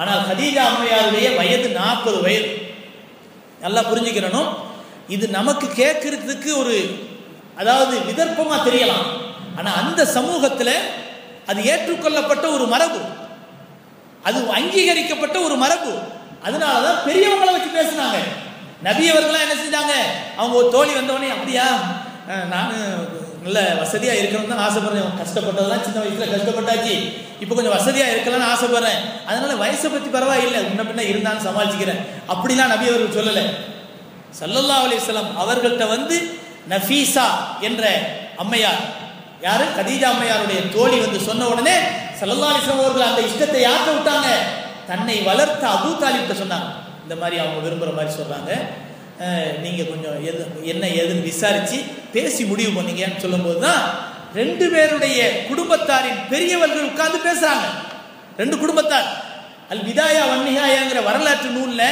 ஆனால் ஹதீஜா அம்மையாருடைய வயது நாற்பது வயது. நல்லா புரிஞ்சுக்கிறனும் இது நமக்கு கேட்கறதுக்கு ஒரு அதாவது விதர்ப்பமா தெரியலாம். ஆனா அந்த சமூகத்தில் அது ஏற்றுக்கொள்ளப்பட்ட ஒரு மரபு. அது அங்கீகரிக்கப்பட்ட ஒரு மரபு. அதனாலதான் பெரியவங்களை வச்சு பேசினாங்க. நபி அவர்களாம் என்ன செஞ்சாங்க? அவங்க ஒரு தோழி வந்தவொடனே அப்படியா? நான் நல்ல வசதியாக இருக்கணும்னு தான் ஆசைப்படுறேன். கஷ்டப்பட்டதெல்லாம் சின்ன வயசில் கஷ்டப்பட்டாச்சு. இப்போ கொஞ்சம் வசதியாக இருக்கலாம்னு ஆசைப்படுறேன். அதனால வயசை பற்றி பரவாயில்லை. முன்ன பின்ன இருந்தாலும் சமாளிச்சுக்கிறேன். அப்படிலாம் நபி அவர்கள் சொல்லலை. சல்லல்லா அலிஸ்லாம் அவர்கள்ட்ட வந்து நஃபீசா என்ற அம்மையார் யாரு? கதீஜா அம்மையாருடைய தோழி வந்து சொன்ன உடனே சல்லல்லா அலிஸ்லாம் அவர்கள் அந்த இஷ்டத்தை யார்கிட்ட விட்டாங்க? தன்னை வளர்த்த அபு தாலிப்ட சொன்னாங்க. இந்த மாதிரி அவங்க விரும்புகிற மாதிரி சொல்கிறாங்க நீங்கள் கொஞ்சம் எது என்ன ஏதுன்னு விசாரித்து பேசி முடிவு பண்ணீங்கன்னு சொல்லும்போது தான் ரெண்டு பேருடைய குடும்பத்தாரின் பெரியவர்கள் உட்கார்ந்து பேசுகிறாங்க ரெண்டு குடும்பத்தார். அல் விதாயா வன்னிகாயாங்கிற வரலாற்று நூலில்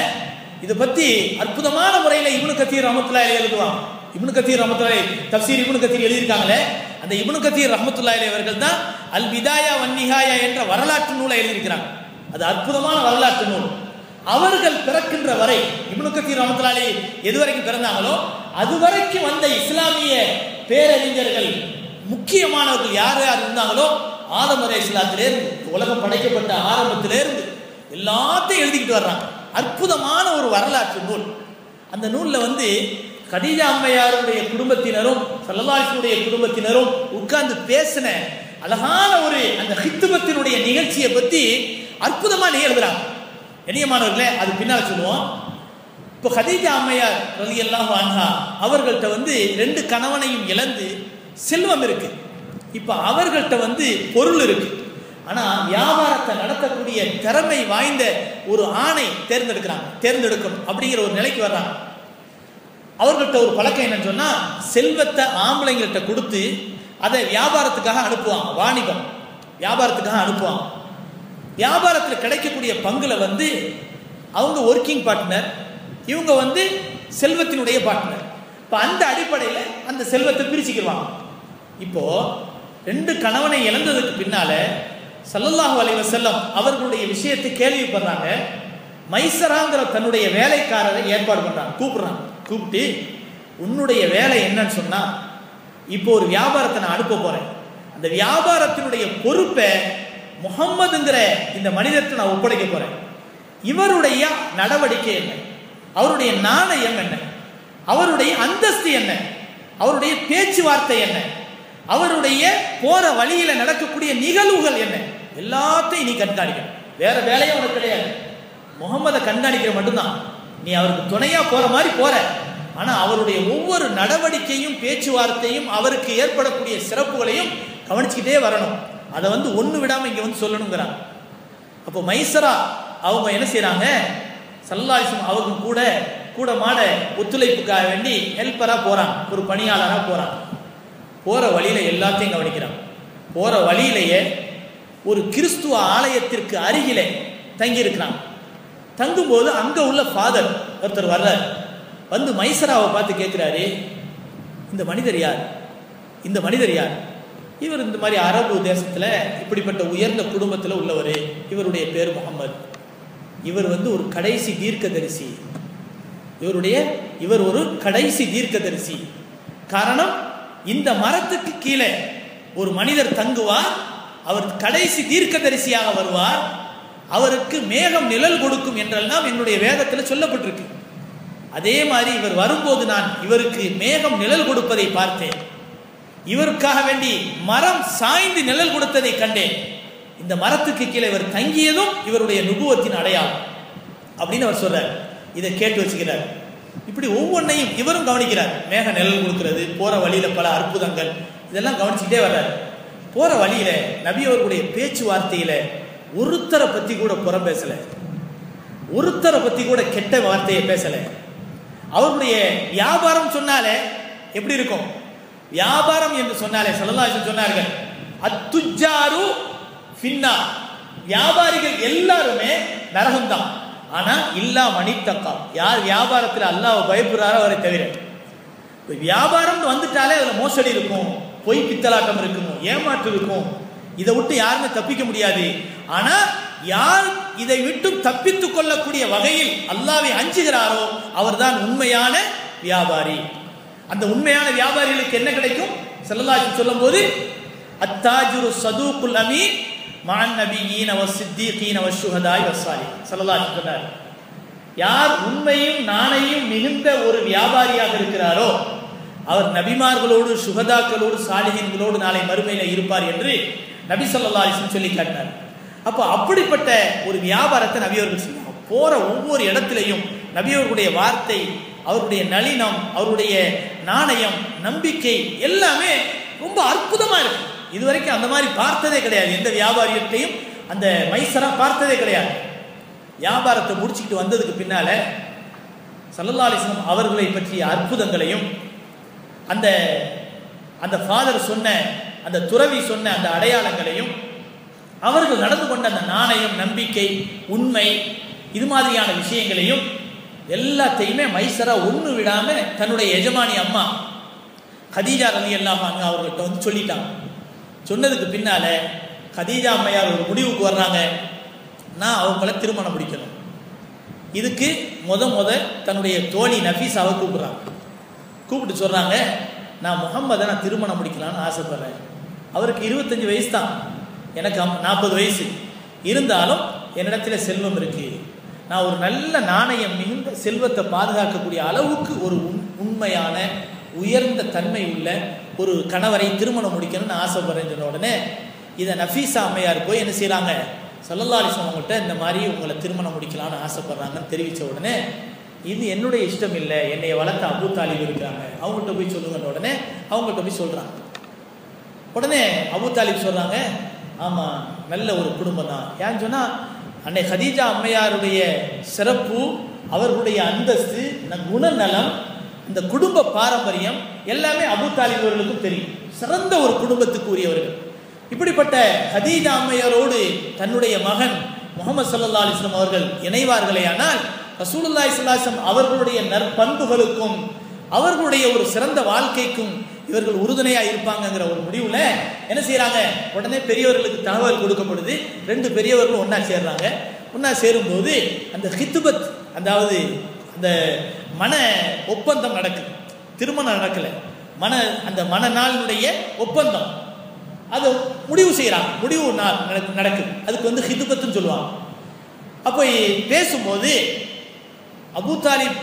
இதை பற்றி அற்புதமான முறையில் இவனு கத்தீர் அமத்துல எழுதுவான். இப்னு கத்தீர் ரஹமத்துல்லாய் தப்சீர் இப்னு கத்தீர் எழுதியிருக்காங்களே அந்த இப்னு கத்தீர் ரஹமத்துல்லா அவர்கள் தான் அல் விதாயா வன்னிகாயா என்ற வரலாற்று நூலை எழுதியிருக்கிறாங்க. அது அற்புதமான வரலாற்று நூல். அவர்கள் பிறக்கின்ற வரை இப்னு கத்தீர் ரஹமத்துல்லாலி எது வரைக்கும் பிறந்தாங்களோ அது வரைக்கும் வந்த இஸ்லாமிய பேரறிஞர்கள் முக்கியமானவர்கள் யார் யார் இருந்தாங்களோ ஆதம் அலை இஸ்லாத்திலேருந்து உலகம் படைக்கப்பட்ட ஆரம்பத்திலேருந்து எல்லாத்தையும் எழுதிக்கிட்டு வர்றாங்க. அற்புதமான ஒரு வரலாற்று நூல். அந்த நூலில் வந்து கதீஜா அம்மையாருடைய குடும்பத்தினரும் சல்லல்லாஹுடைய குடும்பத்தினரும் உட்கார்ந்து பேசின அழகான ஒரு அந்த ஹித்துபத்தினுடைய நிகழ்ச்சியை பற்றி அற்புதமாக நிகழ்கிறாங்க கண்ணியமானவர்களே அது பின்னால் சொல்லுவோம். இப்போ ஹதீஜா அம்மையார் ரலி எல்லாம் வாங்கா அவர்கள்ட்ட வந்து ரெண்டு கணவனையும் இழந்து செல்வம் இருக்கு. இப்போ அவர்கள்ட்ட வந்து பொருள் இருக்கு. ஆனால் வியாபாரத்தை நடத்தக்கூடிய திறமை வாய்ந்த ஒரு ஆணை தேர்ந்தெடுக்கிறாங்க. தேர்ந்தெடுக்கணும் அப்படிங்கிற ஒரு நிலைக்கு வர்றாங்க. அவர்கள்ட்ட ஒரு பழக்கம் என்னன்னு சொன்னால் செல்வத்தை ஆம்பளைங்கள்ட்ட கொடுத்து அதை வியாபாரத்துக்காக அனுப்புவாங்க வாணிகம். வியாபாரத்துக்காக அனுப்புவாங்க. வியாபாரத்தில் கிடைக்கக்கூடிய பங்குல வந்து அவங்க ஒர்க்கிங் பார்ட்னர் இவங்க வந்து செல்வத்தினுடைய பார்ட்னர் இப்போ அந்த அடிப்படையில் அந்த செல்வத்தை பிரிச்சுக்கிடுவாங்க இப்போ ரெண்டு கணவனை இழந்ததுக்கு பின்னால சல்லல்லாஹு அலைஹி செல்லம் அவர்களுடைய விஷயத்தை கேள்விப்படுறாங்க. மைசராங்கிற தன்னுடைய வேலைக்காரரை ஏற்பாடு பண்றாங்க கூப்பிடுறாங்க. கூப்பிட்டு உன்னுடைய வேலை என்னன்னு சொன்னா இப்போ ஒரு வியாபாரத்தை நான் அனுப்ப போறேன். அந்த வியாபாரத்தினுடைய பொறுப்பை முகம்மதுங்கிற இந்த மனிதத்தை நான் ஒப்படைக்க போறேன். இவருடைய நடவடிக்கை என்ன? அவருடைய நாணயம் என்ன? அவருடைய அந்தஸ்து என்ன? அவருடைய பேச்சுவார்த்தை என்ன? அவருடைய போற வழியில நடக்கக்கூடிய நிகழ்வுகள் என்ன? எல்லாத்தையும் நீ கண்காணிக்கணும். வேற வேலையும் உனக்கு கிடையாது. முகம்மதை கண்காணிக்கிற மட்டும்தான். நீ அவருக்கு துணையா போற மாதிரி போற. ஆனா அவருடைய ஒவ்வொரு நடவடிக்கையும் பேச்சுவார்த்தையும் அவருக்கு ஏற்படக்கூடிய சிறப்புகளையும் கவனிச்சுக்கிட்டே வரணும். அதை வந்து ஒன்று விடாமல் இங்கே வந்து சொல்லணுங்கிறாங்க. அப்போ மைசரா அவங்க என்ன செய்கிறாங்க சல்லாசம் அவங்க கூட கூட மாட ஒத்துழைப்புக்காக வேண்டி ஹெல்ப்பராக போகிறாங்க ஒரு பணியாளராக போகிறாங்க போகிற வழியில் எல்லாத்தையும் கவனிக்கிறாங்க. போகிற வழியிலேயே ஒரு கிறிஸ்துவ ஆலயத்திற்கு அருகிலே தங்கியிருக்கிறாங்க. தங்கும்போது அங்கே உள்ள ஃபாதர் ஒருத்தர் வர்றார். வந்து மைசராவை பார்த்து கேட்குறாரு இந்த மனிதர் யார்? இந்த மனிதர் யார்? இவர் இந்த மாதிரி அரபு தேசத்தில் இப்படிப்பட்ட உயர்ந்த குடும்பத்தில் உள்ளவர் இவருடைய பேர் முகமது இவர் வந்து ஒரு கடைசி தீர்க்கதரிசி. இவருடைய இவர் ஒரு கடைசி தீர்க்கதரிசி. காரணம் இந்த மரத்துக்கு கீழே ஒரு மனிதர் தங்குவார் அவர் கடைசி தீர்க்கதரிசியாக வருவார் அவருக்கு மேகம் நிழல் கொடுக்கும் என்றெல்லாம் என்னுடைய வேதத்தில் சொல்லப்பட்டிருக்கு. அதே மாதிரி இவர் வரும்போது நான் இவருக்கு மேகம் நிழல் கொடுப்பதை பார்த்தேன். இவருக்காக வேண்டி மரம் சாய்ந்து நிழல் கொடுத்ததை கண்டேன். இந்த மரத்துக்கு கீழே இவர் தங்கியதும் இவருடைய நுபுவத்தின் அடையாளம். அப்படின்னு அவர் சொல்றார். இதை கேட்டு வச்சுக்கிறார். இப்படி ஒவ்வொன்றையும் இவரும் கவனிக்கிறார். மேக நிழல் கொடுக்கிறது போற வழியில பல அற்புதங்கள் இதெல்லாம் கவனிச்சுட்டே வர்றார். போற வழியில நபி அவர்களுடைய பேச்சுவார்த்தையில ஒருத்தரை பத்தி கூட புறம் பேசல. ஒருத்தரை பத்தி கூட கெட்ட வார்த்தையை பேசல. அவருடைய வியாபாரம் சொன்னாலே எப்படி இருக்கும்? வியாபாரம் என்று சொன்னாலே சல்லல்லாஹு சொன்னார்கள் அத்துஜாரு ஃபின்னா வியாபாரிகள் எல்லாருமே நரகம்தான். ஆனா இல்லா மணித்தக்கா. யார் வியாபாரத்தில் அல்லாஹ் பயப்படுறாரோ அவரை தவிர. வியாபாரம் வந்துட்டாலே அதுல மோசடி இருக்கும் பொய் பித்தலாட்டம் இருக்கும் ஏமாற்று இருக்கும் இதை விட்டு யாருமே தப்பிக்க முடியாது. ஆனா யார் இதை விட்டு தப்பித்துக் கொள்ளக்கூடிய வகையில் அல்லாவை அஞ்சுகிறாரோ அவர்தான் உண்மையான வியாபாரி. அந்த உண்மையான வியாபாரிகளுக்கு என்ன கிடைக்கும்? செல்லலாஜி சொல்லும் போது அத்தாஜுரு சதூக்குல் அமீன் மான் நபி வ சித்தீகீன வ சுகதாய் வசாலி செல்லலாஜி சொன்னார். யார் உண்மையும் நாணையும் மிகுந்த ஒரு வியாபாரியாக இருக்கிறாரோ அவர் நபிமார்களோடு சுகதாக்களோடு சாலிகன்களோடு நாளை மறுமையில் இருப்பார் என்று நபி சொல்லா அலிஸ்லம் சொல்லி காட்டினார். அப்போ அப்படிப்பட்ட ஒரு வியாபாரத்தை நபியவர்கள் சொன்னாங்க போற ஒவ்வொரு இடத்திலையும் நபியவர்களுடைய வார்த்தை அவருடைய நளினம் அவருடைய நாணயம் நம்பிக்கை எல்லாமே ரொம்ப அற்புதமா இருக்கு. இதுவரைக்கும் அந்த மாதிரி பார்த்ததே கிடையாது. எந்த வியாபாரியத்தையும் அந்த மைசரா பார்த்ததே கிடையாது. வியாபாரத்தை முடிச்சுக்கிட்டு வந்ததுக்கு பின்னால சல்லல்லா அலிஸ்லாம் அவர்களை பற்றிய அற்புதங்களையும் அந்த அந்த ஃபாதர் சொன்ன அந்த துறவி சொன்ன அந்த அடையாளங்களையும் அவர்கள் நடந்து கொண்ட அந்த நாணயம் நம்பிக்கை உண்மை இது மாதிரியான விஷயங்களையும் எல்லாத்தையுமே மைசரா ஒன்று விடாம தன்னுடைய எஜமானி அம்மா கதீஜா ரலி அங்கே அவர்கள்ட்ட வந்து சொல்லிட்டாங்க. சொன்னதுக்கு பின்னால கதீஜா அம்மையார் ஒரு முடிவுக்கு வர்றாங்க. நான் அவங்கள திருமணம் முடிக்கணும். இதுக்கு முத முத தன்னுடைய தோழி நஃபீஸாவை கூப்பிட்றாங்க. கூப்பிட்டு சொல்றாங்க நான் முகம்மதை நான் திருமணம் முடிக்கலான்னு ஆசைப்படுறேன். அவருக்கு இருபத்தஞ்சு வயசு தான் எனக்கு நாற்பது வயசு. இருந்தாலும் என்னிடத்தில் செல்வம் இருக்கு. நான் ஒரு நல்ல நாணயம் மிகுந்த செல்வத்தை பாதுகாக்கக்கூடிய அளவுக்கு ஒரு உண்மையான உயர்ந்த தன்மை உள்ள ஒரு கணவரை திருமணம் முடிக்கணும்னு ஆசைப்படுறேன்னு சொன்ன உடனே இதை நஃபீஸா அம்மையார் போய் என்ன செய்கிறாங்க சல்லல்லா அவங்கள்ட்ட இந்த மாதிரி உங்களை திருமணம் முடிக்கலாம்னு ஆசைப்படுறாங்கன்னு தெரிவித்த உடனே இது என்னுடைய இஷ்டம் இல்லை. என்னை வளர்த்த அபு தாலிப் இருக்காங்க. அவங்கள்ட்ட போய் சொல்லுங்கன்ற உடனே அவங்கள்ட்ட போய் சொல்கிறாங்க உடனே அபு தாலிப் சொல்கிறாங்க ஆமாம் நல்ல ஒரு குடும்பம் தான். ஏன்னு சொன்னால் அன்னை ஹதீஜா அம்மையாருடைய சிறப்பு அவர்களுடைய அந்தஸ்து குணநலம் இந்த குடும்ப பாரம்பரியம் எல்லாமே அபு தாலிப் அவர்களுக்கும் தெரியும். சிறந்த ஒரு குடும்பத்துக்கு உரியவர்கள். இப்படிப்பட்ட ஹதீஜா அம்மையாரோடு தன்னுடைய மகன் முகமது சல்லா அலிஸ்லாம் அவர்கள் இணைவார்களே ஆனால் ரசூலுல்லா இஸ்லாசம் அவர்களுடைய நற்பண்புகளுக்கும் அவர்களுடைய ஒரு சிறந்த வாழ்க்கைக்கும் இவர்கள் உறுதுணையா இருப்பாங்கங்கிற ஒரு முடிவுல என்ன செய்யறாங்க உடனே பெரியவர்களுக்கு தகவல் கொடுக்கப்படுது ரெண்டு பெரியவர்களும் ஒன்னா சேர்றாங்க. ஒன்னா சேரும்போது அந்த ஹித்துபத் அதாவது அந்த மன ஒப்பந்தம் நடக்குது. திருமணம் நடக்கல. மன அந்த மன நாளினுடைய ஒப்பந்தம். அது முடிவு செய்கிறாங்க முடிவு நாள் நடக்குது. அதுக்கு வந்து ஹிதுபத்துன்னு சொல்லுவாங்க. அப்போ பேசும்போது அபு தாலிப்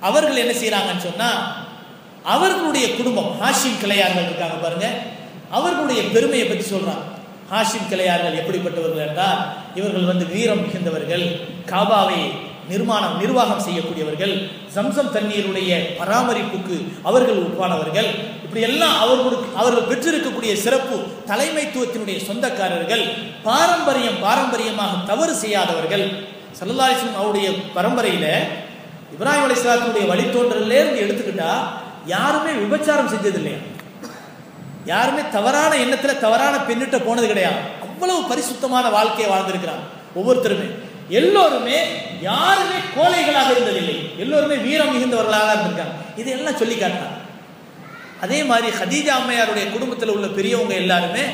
அவர்கள் என்ன செய்கிறாங்கன்னு சொன்னால் அவர்களுடைய குடும்பம் ஹாஷிம் கிளையார்கள் இருக்காங்க பாருங்க. அவர்களுடைய பெருமையை பற்றி சொல்றான். ஹாஷிம் கிளையார்கள் எப்படிப்பட்டவர்கள் என்றால் இவர்கள் வந்து வீரம் மிகுந்தவர்கள் காபாவை நிர்மாணம் நிர்வாகம் செய்யக்கூடியவர்கள் சம்சம் தண்ணீருடைய பராமரிப்புக்கு அவர்கள் உட்பானவர்கள். இப்படி எல்லாம் அவர்களுக்கு அவர்கள் பெற்றிருக்கக்கூடிய சிறப்பு தலைமைத்துவத்தினுடைய சொந்தக்காரர்கள் பாரம்பரியம் பாரம்பரியமாக தவறு செய்யாதவர்கள். சல்லல்லாஹிஸ்லம் அவருடைய பரம்பரையில இப்ராஹிம் அலிஸ்லாத்தினுடைய வழித்தோன்றலே இருந்து எடுத்துக்கிட்டா யாருமே விபச்சாரம் செஞ்சது இல்லையா யாருமே தவறான எண்ணத்துல தவறான பெண்ணிட்ட போனது கிடையாது. அவ்வளவு பரிசுத்தமான வாழ்க்கையை வாழ்ந்திருக்கிறாங்க ஒவ்வொருத்தருமே. எல்லோருமே யாருமே கோழைகளாக இருந்ததில்லை. எல்லோருமே வீரம் மிகுந்தவர்களாக இருந்திருக்காங்க. இதையெல்லாம் சொல்லி காட்டினாங்க அதே மாதிரி ஹதீஜா அம்மையாருடைய குடும்பத்தில் உள்ள பெரியவங்க எல்லாருமே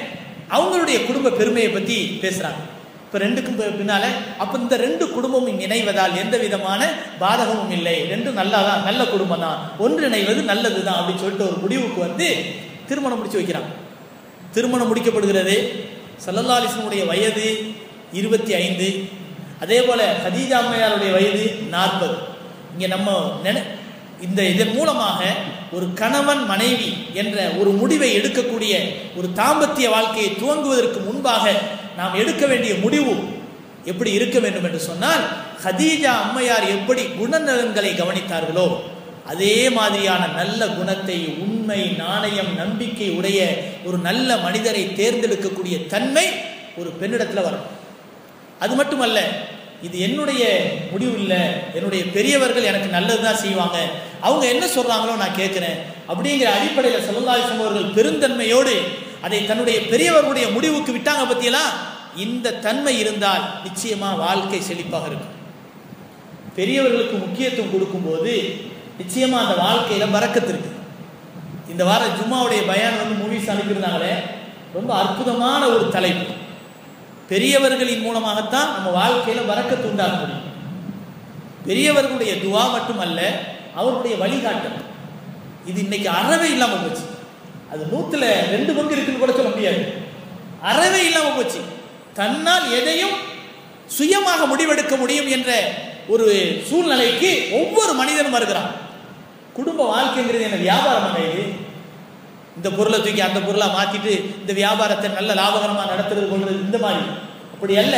அவங்களுடைய குடும்ப பெருமையை பற்றி பேசுகிறாங்க இப்போ ரெண்டுக்கும் பின்னால அப்போ இந்த ரெண்டு குடும்பமும் இணைவதால் எந்த விதமான பாதகமும் இல்லை. ரெண்டும் நல்லா தான் நல்ல குடும்பம் தான் ஒன்றிணைவது நல்லது தான் அப்படின்னு சொல்லிட்டு ஒரு முடிவுக்கு வந்து திருமணம் முடிச்சு வைக்கிறாங்க. திருமணம் முடிக்கப்படுகிறது. சல்லல்லாலிசனுடைய வயது இருபத்தி ஐந்து. அதே போல் ஹதீஜா அம்மையாருடைய வயது நாற்பது. இங்கே நம்ம நினை இந்த இதன் மூலமாக ஒரு கணவன் மனைவி என்ற ஒரு முடிவை எடுக்கக்கூடிய ஒரு தாம்பத்திய வாழ்க்கையை துவங்குவதற்கு முன்பாக நாம் எடுக்க வேண்டிய முடிவு எப்படி இருக்க வேண்டும் என்று சொன்னால் ஹதீஜா அம்மையார் எப்படி குணநலன்களை கவனித்தார்களோ அதே மாதிரியான நல்ல குணத்தை உண்மை நாணயம் நம்பிக்கை உடைய ஒரு நல்ல மனிதரை தேர்ந்தெடுக்கக்கூடிய தன்மை ஒரு பெண்ணிடத்தில் வரும். அது மட்டுமல்ல இது என்னுடைய முடிவு இல்லை என்னுடைய பெரியவர்கள் எனக்கு நல்லது தான் செய்வாங்க. அவங்க என்ன சொல்கிறாங்களோ நான் கேட்குறேன். அப்படிங்கிற அடிப்படையில் செல்லல்லாசம் அவர்கள் பெருந்தன்மையோடு அதை தன்னுடைய பெரியவர்களுடைய முடிவுக்கு விட்டாங்க பத்தியெல்லாம் இந்த தன்மை இருந்தால் நிச்சயமா வாழ்க்கை செழிப்பாக இருக்கும். பெரியவர்களுக்கு முக்கியத்துவம் கொடுக்கும்போது நிச்சயமா அந்த வாழ்க்கையில பறக்கத்து இருக்கு. இந்த வாரம் ஜும்மாவுடைய பயான் வந்து மூவிஸ் அனுப்பியிருந்தாங்களே ரொம்ப அற்புதமான ஒரு தலைப்பு. பெரியவர்களின் மூலமாகத்தான் நம்ம வாழ்க்கையில வரக்கத்து உண்டாக முடியும் பெரியவர்களுடைய துவா மட்டுமல்ல அவருடைய வழிகாட்டல். இது இன்னைக்கு அறவே இல்லாம போச்சு. அது நூத்துல ரெண்டு பங்கு இருக்குன்னு கூட சொல்ல முடியாது. அறவே இல்லாம போச்சு. தன்னால் எதையும் சுயமாக முடிவெடுக்க முடியும் என்ற ஒரு சூழ்நிலைக்கு ஒவ்வொரு மனிதனும் வருகிறான். குடும்ப வாழ்க்கைங்கிறது என்ன? வியாபாரம் இது. இந்த பொருளை தூக்கி அந்த பொருளை மாற்றிட்டு இந்த வியாபாரத்தை நல்ல லாபகரமாக நடத்துறது கொள்வது இந்த மாதிரி. அப்படி அல்ல.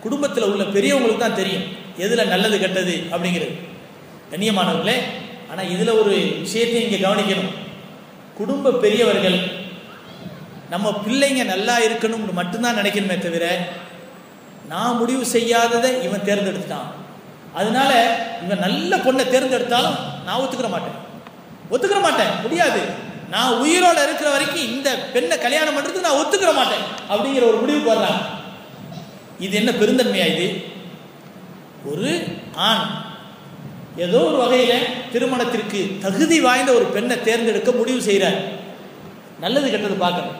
குடும்பத்தில் உள்ள பெரியவங்களுக்கு தான் தெரியும். எதில் நல்லது கெட்டது அப்படிங்கிறது. கண்ணியமானவர்களே ஆனால் இதில் ஒரு விஷயத்தையும் இங்கே கவனிக்கணும். குடும்ப பெரியவர்கள் நம்ம பிள்ளைங்க நல்லா இருக்கணும்னு மட்டும்தான் நினைக்கணுமே தவிர நான் முடிவு செய்யாததை இவன் தேர்ந்தெடுத்துட்டான். அதனால இவன் நல்ல பொண்ணை தேர்ந்தெடுத்தாலும் நான் ஒத்துக்கிற மாட்டேன். ஒத்துக்கிற மாட்டேன். முடியாது. நான் உயிரோட இருக்கிற வரைக்கும் இந்த பெண்ணை கல்யாணம் பண்றதுக்கு நான் ஒத்துக்கிற மாட்டேன் அப்படிங்கிற ஒரு முடிவுக்கு வர்றாங்க இது என்ன பெருந்தன்மையா இது? ஒரு ஆண் ஏதோ ஒரு வகையில திருமணத்திற்கு தகுதி வாய்ந்த ஒரு பெண்ணை தேர்ந்தெடுக்க முடிவு செய்கிறார். நல்லது கெட்டது பார்க்கணும்.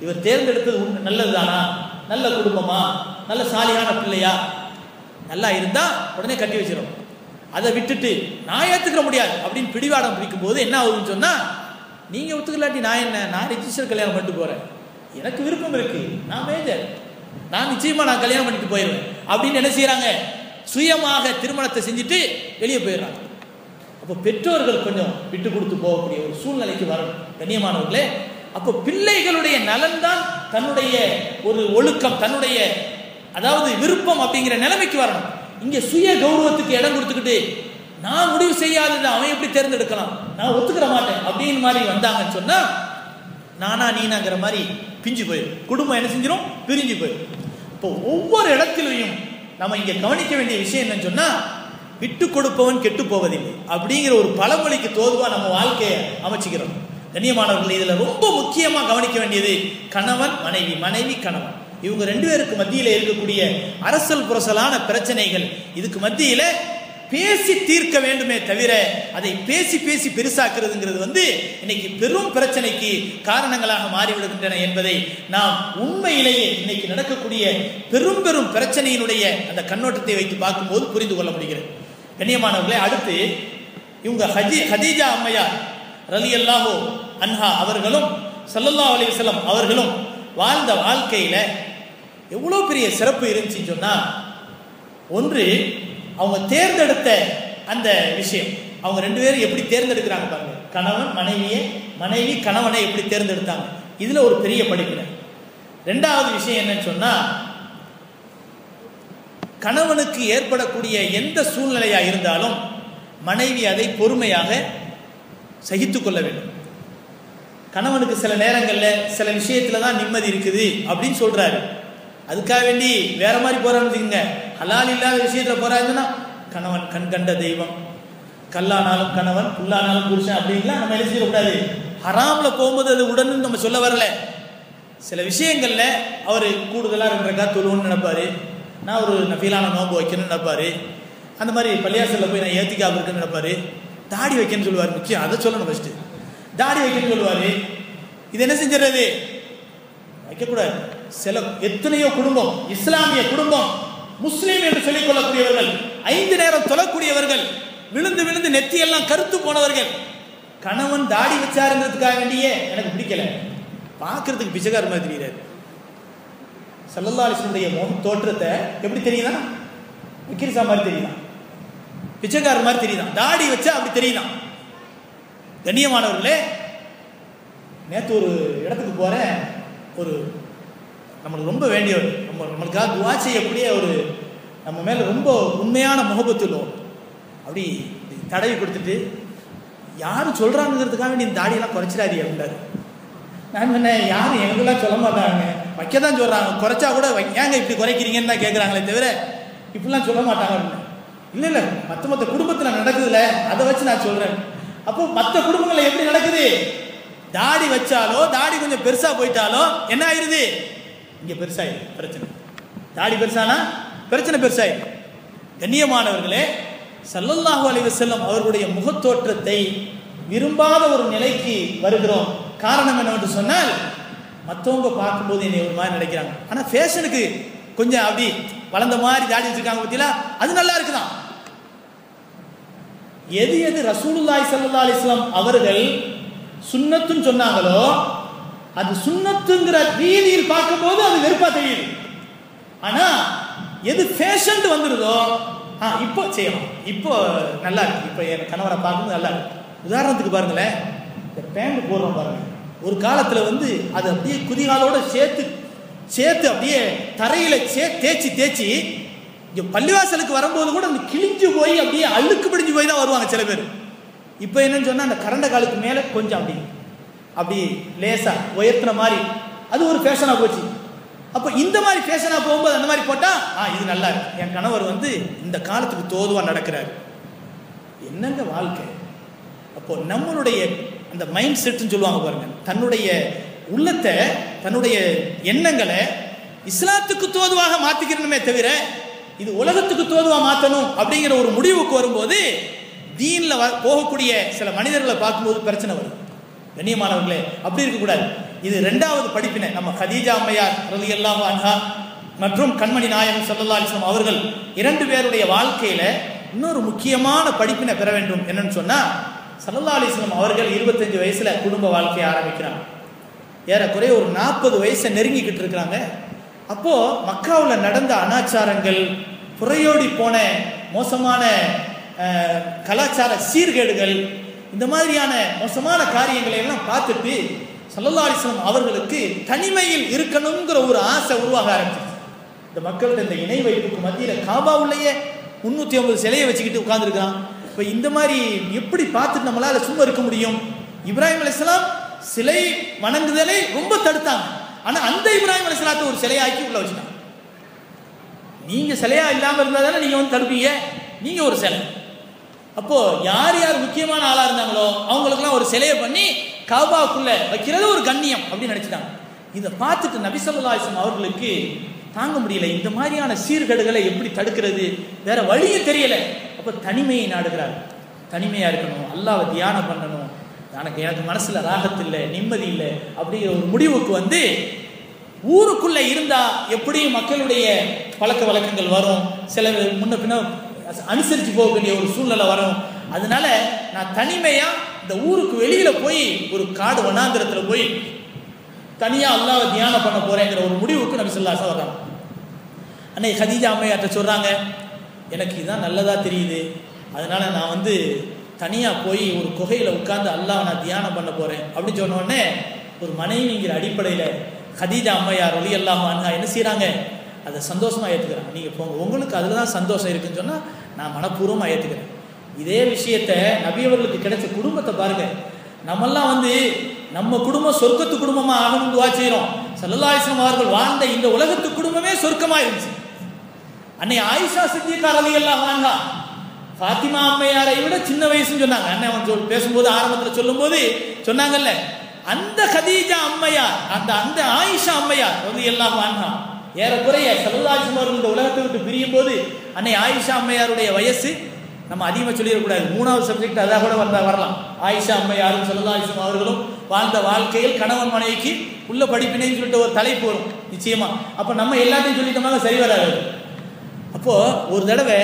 இவர் தேர்ந்தெடுத்தது உண்மை- நல்லதுதானா? நல்ல குடும்பமா? நல்ல சாலியான பிள்ளையா? நல்லா இருந்தா உடனே கட்டி வச்சிடும் அதை விட்டுட்டு நான் ஏத்துக்கிற முடியாது அப்படின்னு பிடிவாடம் பிடிக்கும் போது என்ன ஆகுதுன்னு சொன்னா நீங்க ஒத்துக்கலாட்டி நான் என்ன? நான் ரிஜிஸ்டர் கல்யாணம் பண்ணிட்டு போறேன். எனக்கு விருப்பம் இருக்கு. நான் மேஜர் நான் நிச்சயமா நான் கல்யாணம் பண்ணிட்டு போயிடுவேன். அப்படின்னு என்ன செய்யறாங்க சுயமாக திருமணத்தை செஞ்சுட்டு வெளியே போயிடுறாங்க. அப்போ பெற்றோர்கள் கொஞ்சம் விட்டு கொடுத்து போகக்கூடிய ஒரு சூழ்நிலைக்கு வரணும். கண்ணியமானவர்களே அப்போ பிள்ளைகளுடைய நலன் தான் தன்னுடைய ஒரு ஒழுக்கம் தன்னுடைய அதாவது விருப்பம் அப்படிங்கிற நிலைமைக்கு வரணும். இங்க சுய கௌரவத்துக்கு இடம் கொடுத்துக்கிட்டு நான் முடிவு செய்யாதது அவன் எப்படி தேர்ந்தெடுக்கலாம்? நான் ஒத்துக்கிற மாட்டேன். அப்படின்னு மாதிரி வந்தாங்கன்னு சொன்னா நானா நீனாங்கிற மாதிரி பிஞ்சு போயிடும். குடும்பம் என்ன செஞ்சிடும் பிரிஞ்சு போயிடும். இப்போ ஒவ்வொரு இடத்திலையும் நம்ம இங்க கவனிக்க வேண்டிய விஷயம் என்னன்னு சொன்னா விட்டு கொடுப்பவன் கெட்டு போவதில்லை. அப்படிங்கிற ஒரு பழமொழிக்கு தோதுவா நம்ம வாழ்க்கையை அமைச்சுக்கிறோம். கண்ணியமானவர்கள் இதுல ரொம்ப முக்கியமா கவனிக்க வேண்டியது கணவன் மனைவி. மனைவி கணவன். இவங்க ரெண்டு பேருக்கு மத்தியில் இருக்கக்கூடிய அரசல் புரசலான பிரச்சனைகள். இதுக்கு மத்தியில பேசி தீர்க்க வேண்டுமே தவிர அதை பேசி பேசி பெருசாக்குறதுங்கிறது வந்து இன்னைக்கு பெரும் பிரச்சனைக்கு காரணங்களாக மாறிவிடுகின்றன என்பதை நாம் உண்மையிலேயே இன்னைக்கு நடக்கக்கூடிய பெரும் பெரும் பிரச்சனையினுடைய அந்த கண்ணோட்டத்தை வைத்து பார்க்கும்போது புரிந்து கொள்ள முடிகிறது. கண்ணியமானவர்களே அடுத்து இவங்க ஹஜி ஹதீஜா அம்மையார் ரலி அல்லாஹோ அன்ஹா அவர்களும் சல்லல்லா அலிவசலம் அவர்களும் வாழ்ந்த வாழ்க்கையில் எவ்வளோ பெரிய சிறப்பு இருந்துச்சுன்னு சொன்னால் ஒன்று அவங்க தேர்ந்தெடுத்த அந்த விஷயம். அவங்க ரெண்டு பேரும் எப்படி தேர்ந்தெடுக்கிறாங்க பாருங்க. கணவன் மனைவியை மனைவி கணவனை எப்படி தேர்ந்தெடுத்தாங்க. இதுல ஒரு பெரிய படிப்பினை. ரெண்டாவது விஷயம் என்னன்னு சொன்னா கணவனுக்கு ஏற்படக்கூடிய எந்த சூழ்நிலையா இருந்தாலும் மனைவி அதை பொறுமையாக சகித்து கொள்ள வேண்டும். கணவனுக்கு சில நேரங்களில் சில விஷயத்துல தான் நிம்மதி இருக்குது அப்படின்னு சொல்றாரு. அதுக்காக வேண்டி வேற மாதிரி போறான்னு வச்சுக்கோங்க. ஹலால் இல்லாத விஷயத்துல போறாங்கன்னா கணவன் கண் கண்ட தெய்வம். கல்லானாலும் கணவன் புல்லானாலும் புருஷன் அப்படின்லாம் நம்ம என்ன செய்யக்கூடாது? ஹராம்ல போகும்போது அது உடனே நம்ம சொல்ல வரல. சில விஷயங்கள்ல அவர் கூடுதலாக ரெண்டு ரக்கா தொழுவோன்னு நினைப்பாரு. நான் ஒரு நஃபீலான நோன்பு வைக்கணும்னு நினைப்பாரு. அந்த மாதிரி பள்ளியாசலில் போய் நான் ஏத்திக்காம இருக்குன்னு நினைப்பாரு. தாடி வைக்கணும்னு சொல்லுவார் முக்கியம். அதை சொல்லணும் ஃபஸ்ட்டு தாடி வைக்கணும்னு சொல்லுவார். இது என்ன செஞ்சிடறது? வைக்கக்கூடாது. சில எத்தனையோ குடும்பம் இஸ்லாமிய குடும்பம் முஸ்லீம் என்று சொல்லிக் கொள்ளக்கூடியவர்கள் ஐந்து நேரம் தொழக்கூடியவர்கள் விழுந்து விழுந்து நெத்தியெல்லாம் கருத்து போனவர்கள் கணவன் தாடி வச்சாருங்கிறதுக்காக வேண்டியே எனக்கு பிடிக்கல. பார்க்கறதுக்கு பிச்சைக்கார மாதிரி தெரியுறாரு சல்லல்லா முகம் தோற்றத்தை எப்படி தெரியுதா? விக்கிரிசா மாதிரி தெரியுதான் பிச்சைக்காரர் மாதிரி தெரியுதான் தாடி வச்சா அப்படி தெரியுதான் கண்ணியமானவர்களே நேற்று ஒரு இடத்துக்கு போகிறேன் ஒரு நம்மளுக்கு ரொம்ப வேண்டியவர் நம்ம நம்மளுக்காக துவா செய்யக்கூடிய ஒரு நம்ம மேலே ரொம்ப உண்மையான முகபத்துள்ளோம் அப்படி தடவி கொடுத்துட்டு யாரும் சொல்கிறாங்கிறதுக்காக நீ தாடியெல்லாம் குறைச்சிடாதீ அப்படின்றாரு. நான் என்ன யாரும் எங்களுக்கெல்லாம் சொல்ல மாட்டாங்க. வைக்க தான் சொல்கிறாங்க குறைச்சா கூட வை ஏங்க இப்படி குறைக்கிறீங்கன்னு தான் கேட்குறாங்களே தவிர இப்படிலாம் சொல்ல மாட்டாங்க அப்படின்னு. இல்லை இல்லை மற்ற மற்ற குடும்பத்தில் நடக்குதுல்ல அதை வச்சு நான் சொல்கிறேன் அப்போ மற்ற குடும்பங்களில் எப்படி நடக்குது? தாடி வச்சாலோ தாடி கொஞ்சம் பெருசாக போயிட்டாலோ என்ன ஆயிடுது இங்கே பெருசாயிரு பிரச்சனை. தாடி பெருசானா? பிரச்சனை பெருசாயிரு கண்ணியமானவர்களே சல்லல்லாஹு அலைவ செல்லும் அவர்களுடைய முகத்தோற்றத்தை விரும்பாத ஒரு நிலைக்கு வருகிறோம். காரணம் என்னவென்று சொன்னால் மற்றவங்க பார்க்கும்போது என்னை ஒரு மாதிரி நினைக்கிறாங்க. ஆனால் ஃபேஷனுக்கு கொஞ்சம் அப்படி வளர்ந்த மாதிரி தாடி வச்சிருக்காங்க பத்தியில அது நல்லா இருக்குதான் எது எது ரசூலுல்லாய் சல்லா அலிஸ்லாம் அவர்கள் சுண்ணத்துன்னு சொன்னாங்களோ அது சுண்ணத்துங்கிற ரீதியில் பார்க்கும்போது அது வெறுப்பா தெரியுது. ஆனா எது ஃபேஷன் வந்துருதோ ஆ இப்போ செய்யலாம். இப்போ நல்லா இருக்கு. இப்போ என் கணவரை பார்க்கும்போது நல்லா இருக்கு. உதாரணத்துக்கு பாருங்களேன். இந்த பேண்ட் போடுறோம் பாருங்க. ஒரு காலத்துல வந்து அது அப்படியே குதிகாலோட சேர்த்து சேர்த்து அப்படியே தரையில சே தேய்ச்சி தேய்ச்சி இங்கே பள்ளிவாசலுக்கு வரும்போது கூட அந்த கிழிஞ்சு போய் அப்படியே அழுக்கு பிடிஞ்சு போய் தான் வருவாங்க சில பேர். இப்போ என்னன்னு சொன்னால் அந்த கரண்ட காலுக்கு மேலே கொஞ்சம் அப்படி அப்படி லேசா உயர்த்தின மாதிரி. அது ஒரு ஃபேஷனாக போச்சு. அப்போ இந்த மாதிரி ஃபேஷனாக போகும்போது அந்த மாதிரி போட்டால் ஆ இது நல்லா இருக்கு. என் கணவர் வந்து இந்த காலத்துக்கு தோதுவாக நடக்கிறார். என்னங்க வாழ்க்கை? அப்போ நம்மளுடைய அந்த மைண்ட் செட்னு சொல்லுவாங்க பாருங்க. தன்னுடைய உள்ளத்தை தன்னுடைய எண்ணங்களை இஸ்லாத்துக்கு தோதுவாக மாற்றிக்கிறணுமே தவிர இது உலகத்துக்கு தோதுவாக மாற்றணும் அப்படிங்கிற ஒரு முடிவுக்கு வரும்போது தீனில் வ- போகக்கூடிய சில மனிதர்களை பார்க்கும்போது பிரச்சனை வரும் கண்ணியமானவர்களே அப்படி இருக்கக்கூடாது. இது ரெண்டாவது படிப்பினை. நம்ம கதீஜா அம்மையார் ரலி அன்ஹா மற்றும் கண்மணி நாயகம் ஸல்லல்லாஹு அவர்கள் இரண்டு பேருடைய வாழ்க்கையில இன்னொரு முக்கியமான படிப்பினை பெற வேண்டும். என்னன்னு சொன்னா சல்லல்லா அவர்கள் இருபத்தஞ்சு வயசுல குடும்ப வாழ்க்கையை ஆரம்பிக்கிறாங்க. ஏறக்குறைய ஒரு நாற்பது வயசை நெருங்கிக்கிட்டு இருக்கிறாங்க. அப்போ மக்காவில் நடந்த அனாச்சாரங்கள் புறையோடி போன மோசமான கலாச்சார சீர்கேடுகள் இந்த மாதிரியான மோசமான காரியங்களை எல்லாம் பார்த்துட்டு சல்லல்லா அவர்களுக்கு தனிமையில் இருக்கணுங்கிற ஒரு ஆசை உருவாக ஆரம்பிச்சிருச்சு. இந்த மக்கள்கிட்ட இந்த இணை வைப்புக்கு மத்தியில் காபாவுள்ளேயே முந்நூற்றி ஐம்பது சிலையை வச்சுக்கிட்டு உட்காந்துருக்கான் இப்போ இந்த மாதிரி எப்படி பார்த்துட்டு நம்மளால் சும்மா இருக்க முடியும்? இப்ராஹிம் அலிஸ்லாம் சிலை வணங்குதலை ரொம்ப தடுத்தாங்க. ஆனால் அந்த இப்ராஹிம் அலிஸ்லாத்தை ஒரு சிலையாக்கி உள்ள வச்சுட்டாங்க. நீங்கள் சிலையாக இல்லாமல் இருந்தால் தானே நீங்கள் வந்து தடுப்பீங்க? நீங்கள் ஒரு சிலை. அப்போ யார் யார் முக்கியமான ஆளா இருந்தாங்களோ அவங்களுக்குலாம் ஒரு சிலையை பண்ணி காபாக்குள்ள வைக்கிறது ஒரு கண்ணியம் அப்படின்னு நினைச்சிட்டாங்க. இதை பார்த்துட்டு நபிசல்லாசம் அவர்களுக்கு தாங்க முடியல. இந்த மாதிரியான சீர்கேடுகளை எப்படி தடுக்கிறது? வேற வழியே தெரியல. அப்போ தனிமையை நாடுகிறார் தனிமையா இருக்கணும். அல்லாவை தியானம் பண்ணணும். எனக்கு எனக்கு மனசுல ராகத்து இல்லை நிம்மதி இல்லை அப்படிங்கிற ஒரு முடிவுக்கு வந்து ஊருக்குள்ள இருந்தா எப்படியும் மக்களுடைய பழக்க வழக்கங்கள் வரும். சில முன்ன பின்ன அனுசரித்து போக வேண்டிய ஒரு சூழ்நிலை வரும். அதனால நான் தனிமையாக இந்த ஊருக்கு வெளியில் போய் ஒரு காடு வண்ணாந்திரத்தில் போய் தனியாக அல்லாஹ்வை தியானம் பண்ண போகிறேங்கிற ஒரு முடிவுக்கு நம்ம ஸல்லல்லாஹு வர்றாங்க அன்னைக்கு ஹதீஜா அம்மையார்ட்ட சொல்கிறாங்க எனக்கு இதுதான் நல்லதாக தெரியுது. அதனால் நான் வந்து தனியாக போய் ஒரு குகையில் உட்காந்து அல்லாஹ் நான் தியானம் பண்ண போகிறேன் அப்படின்னு சொன்னோடனே ஒரு மனைவிங்கிற அடிப்படையில் ஹதீஜா அம்மையார் ஒளி அல்லாஹ் என்ன செய்கிறாங்க அதை சந்தோஷமாக ஏத்துக்கிறாங்க நீங்கள் போங்க. உங்களுக்கு அதில் தான் சந்தோஷம் இருக்குன்னு சொன்னால் நான் மனப்பூர்வமாக ஏற்றுக்கிறேன் இதே விஷயத்த நபியவர்களுக்கு கிடைச்ச குடும்பத்தை பாருங்கள் நம்மெல்லாம் வந்து நம்ம குடும்பம் சொர்க்கத்து குடும்பமாக ஆகணும்னு துவா செய்கிறோம் ஸல்லல்லாஹு அவர்கள் வாழ்ந்த இந்த உலகத்து குடும்பமே சொர்க்கமாக இருந்துச்சு அன்னை ஆயிஷா சித்திகா எல்லாம் அன்ஹா ஃபாத்திமா அம்மையாரை விட சின்ன வயசுன்னு சொன்னாங்க. அண்ணன் அவன் சொல் பேசும்போது ஆரம்பத்தில் சொல்லும்போது சொன்னாங்கல்ல அந்த கதீஜா அம்மையார் அந்த அந்த ஆயிஷா அம்மையார் வந்து எல்லாம் வாங்கினான் ஏறக்குறைய ஸல்லல்லாஹு அவர்கள் இந்த உலகத்தை விட்டு பிரியும் போது அன்னை ஆயிஷா அம்மையாருடைய வயசு நம்ம அதிகமாக சொல்லிடக்கூடாது. மூணாவது சப்ஜெக்ட் அதாக கூட வந்தா வரலாம். ஆயிஷா அம்மையாரும் ஸல்லல்லாஹு அவர்களும் வாழ்ந்த வாழ்க்கையில் கணவன் மனைவிக்கு உள்ள படிப்பினைன்னு சொல்லிட்டு ஒரு தலைப்பு வரும். நிச்சயமா. அப்போ நம்ம எல்லாத்தையும் சொல்லிட்டோம்னா சரி வராது. அப்போ ஒரு தடவை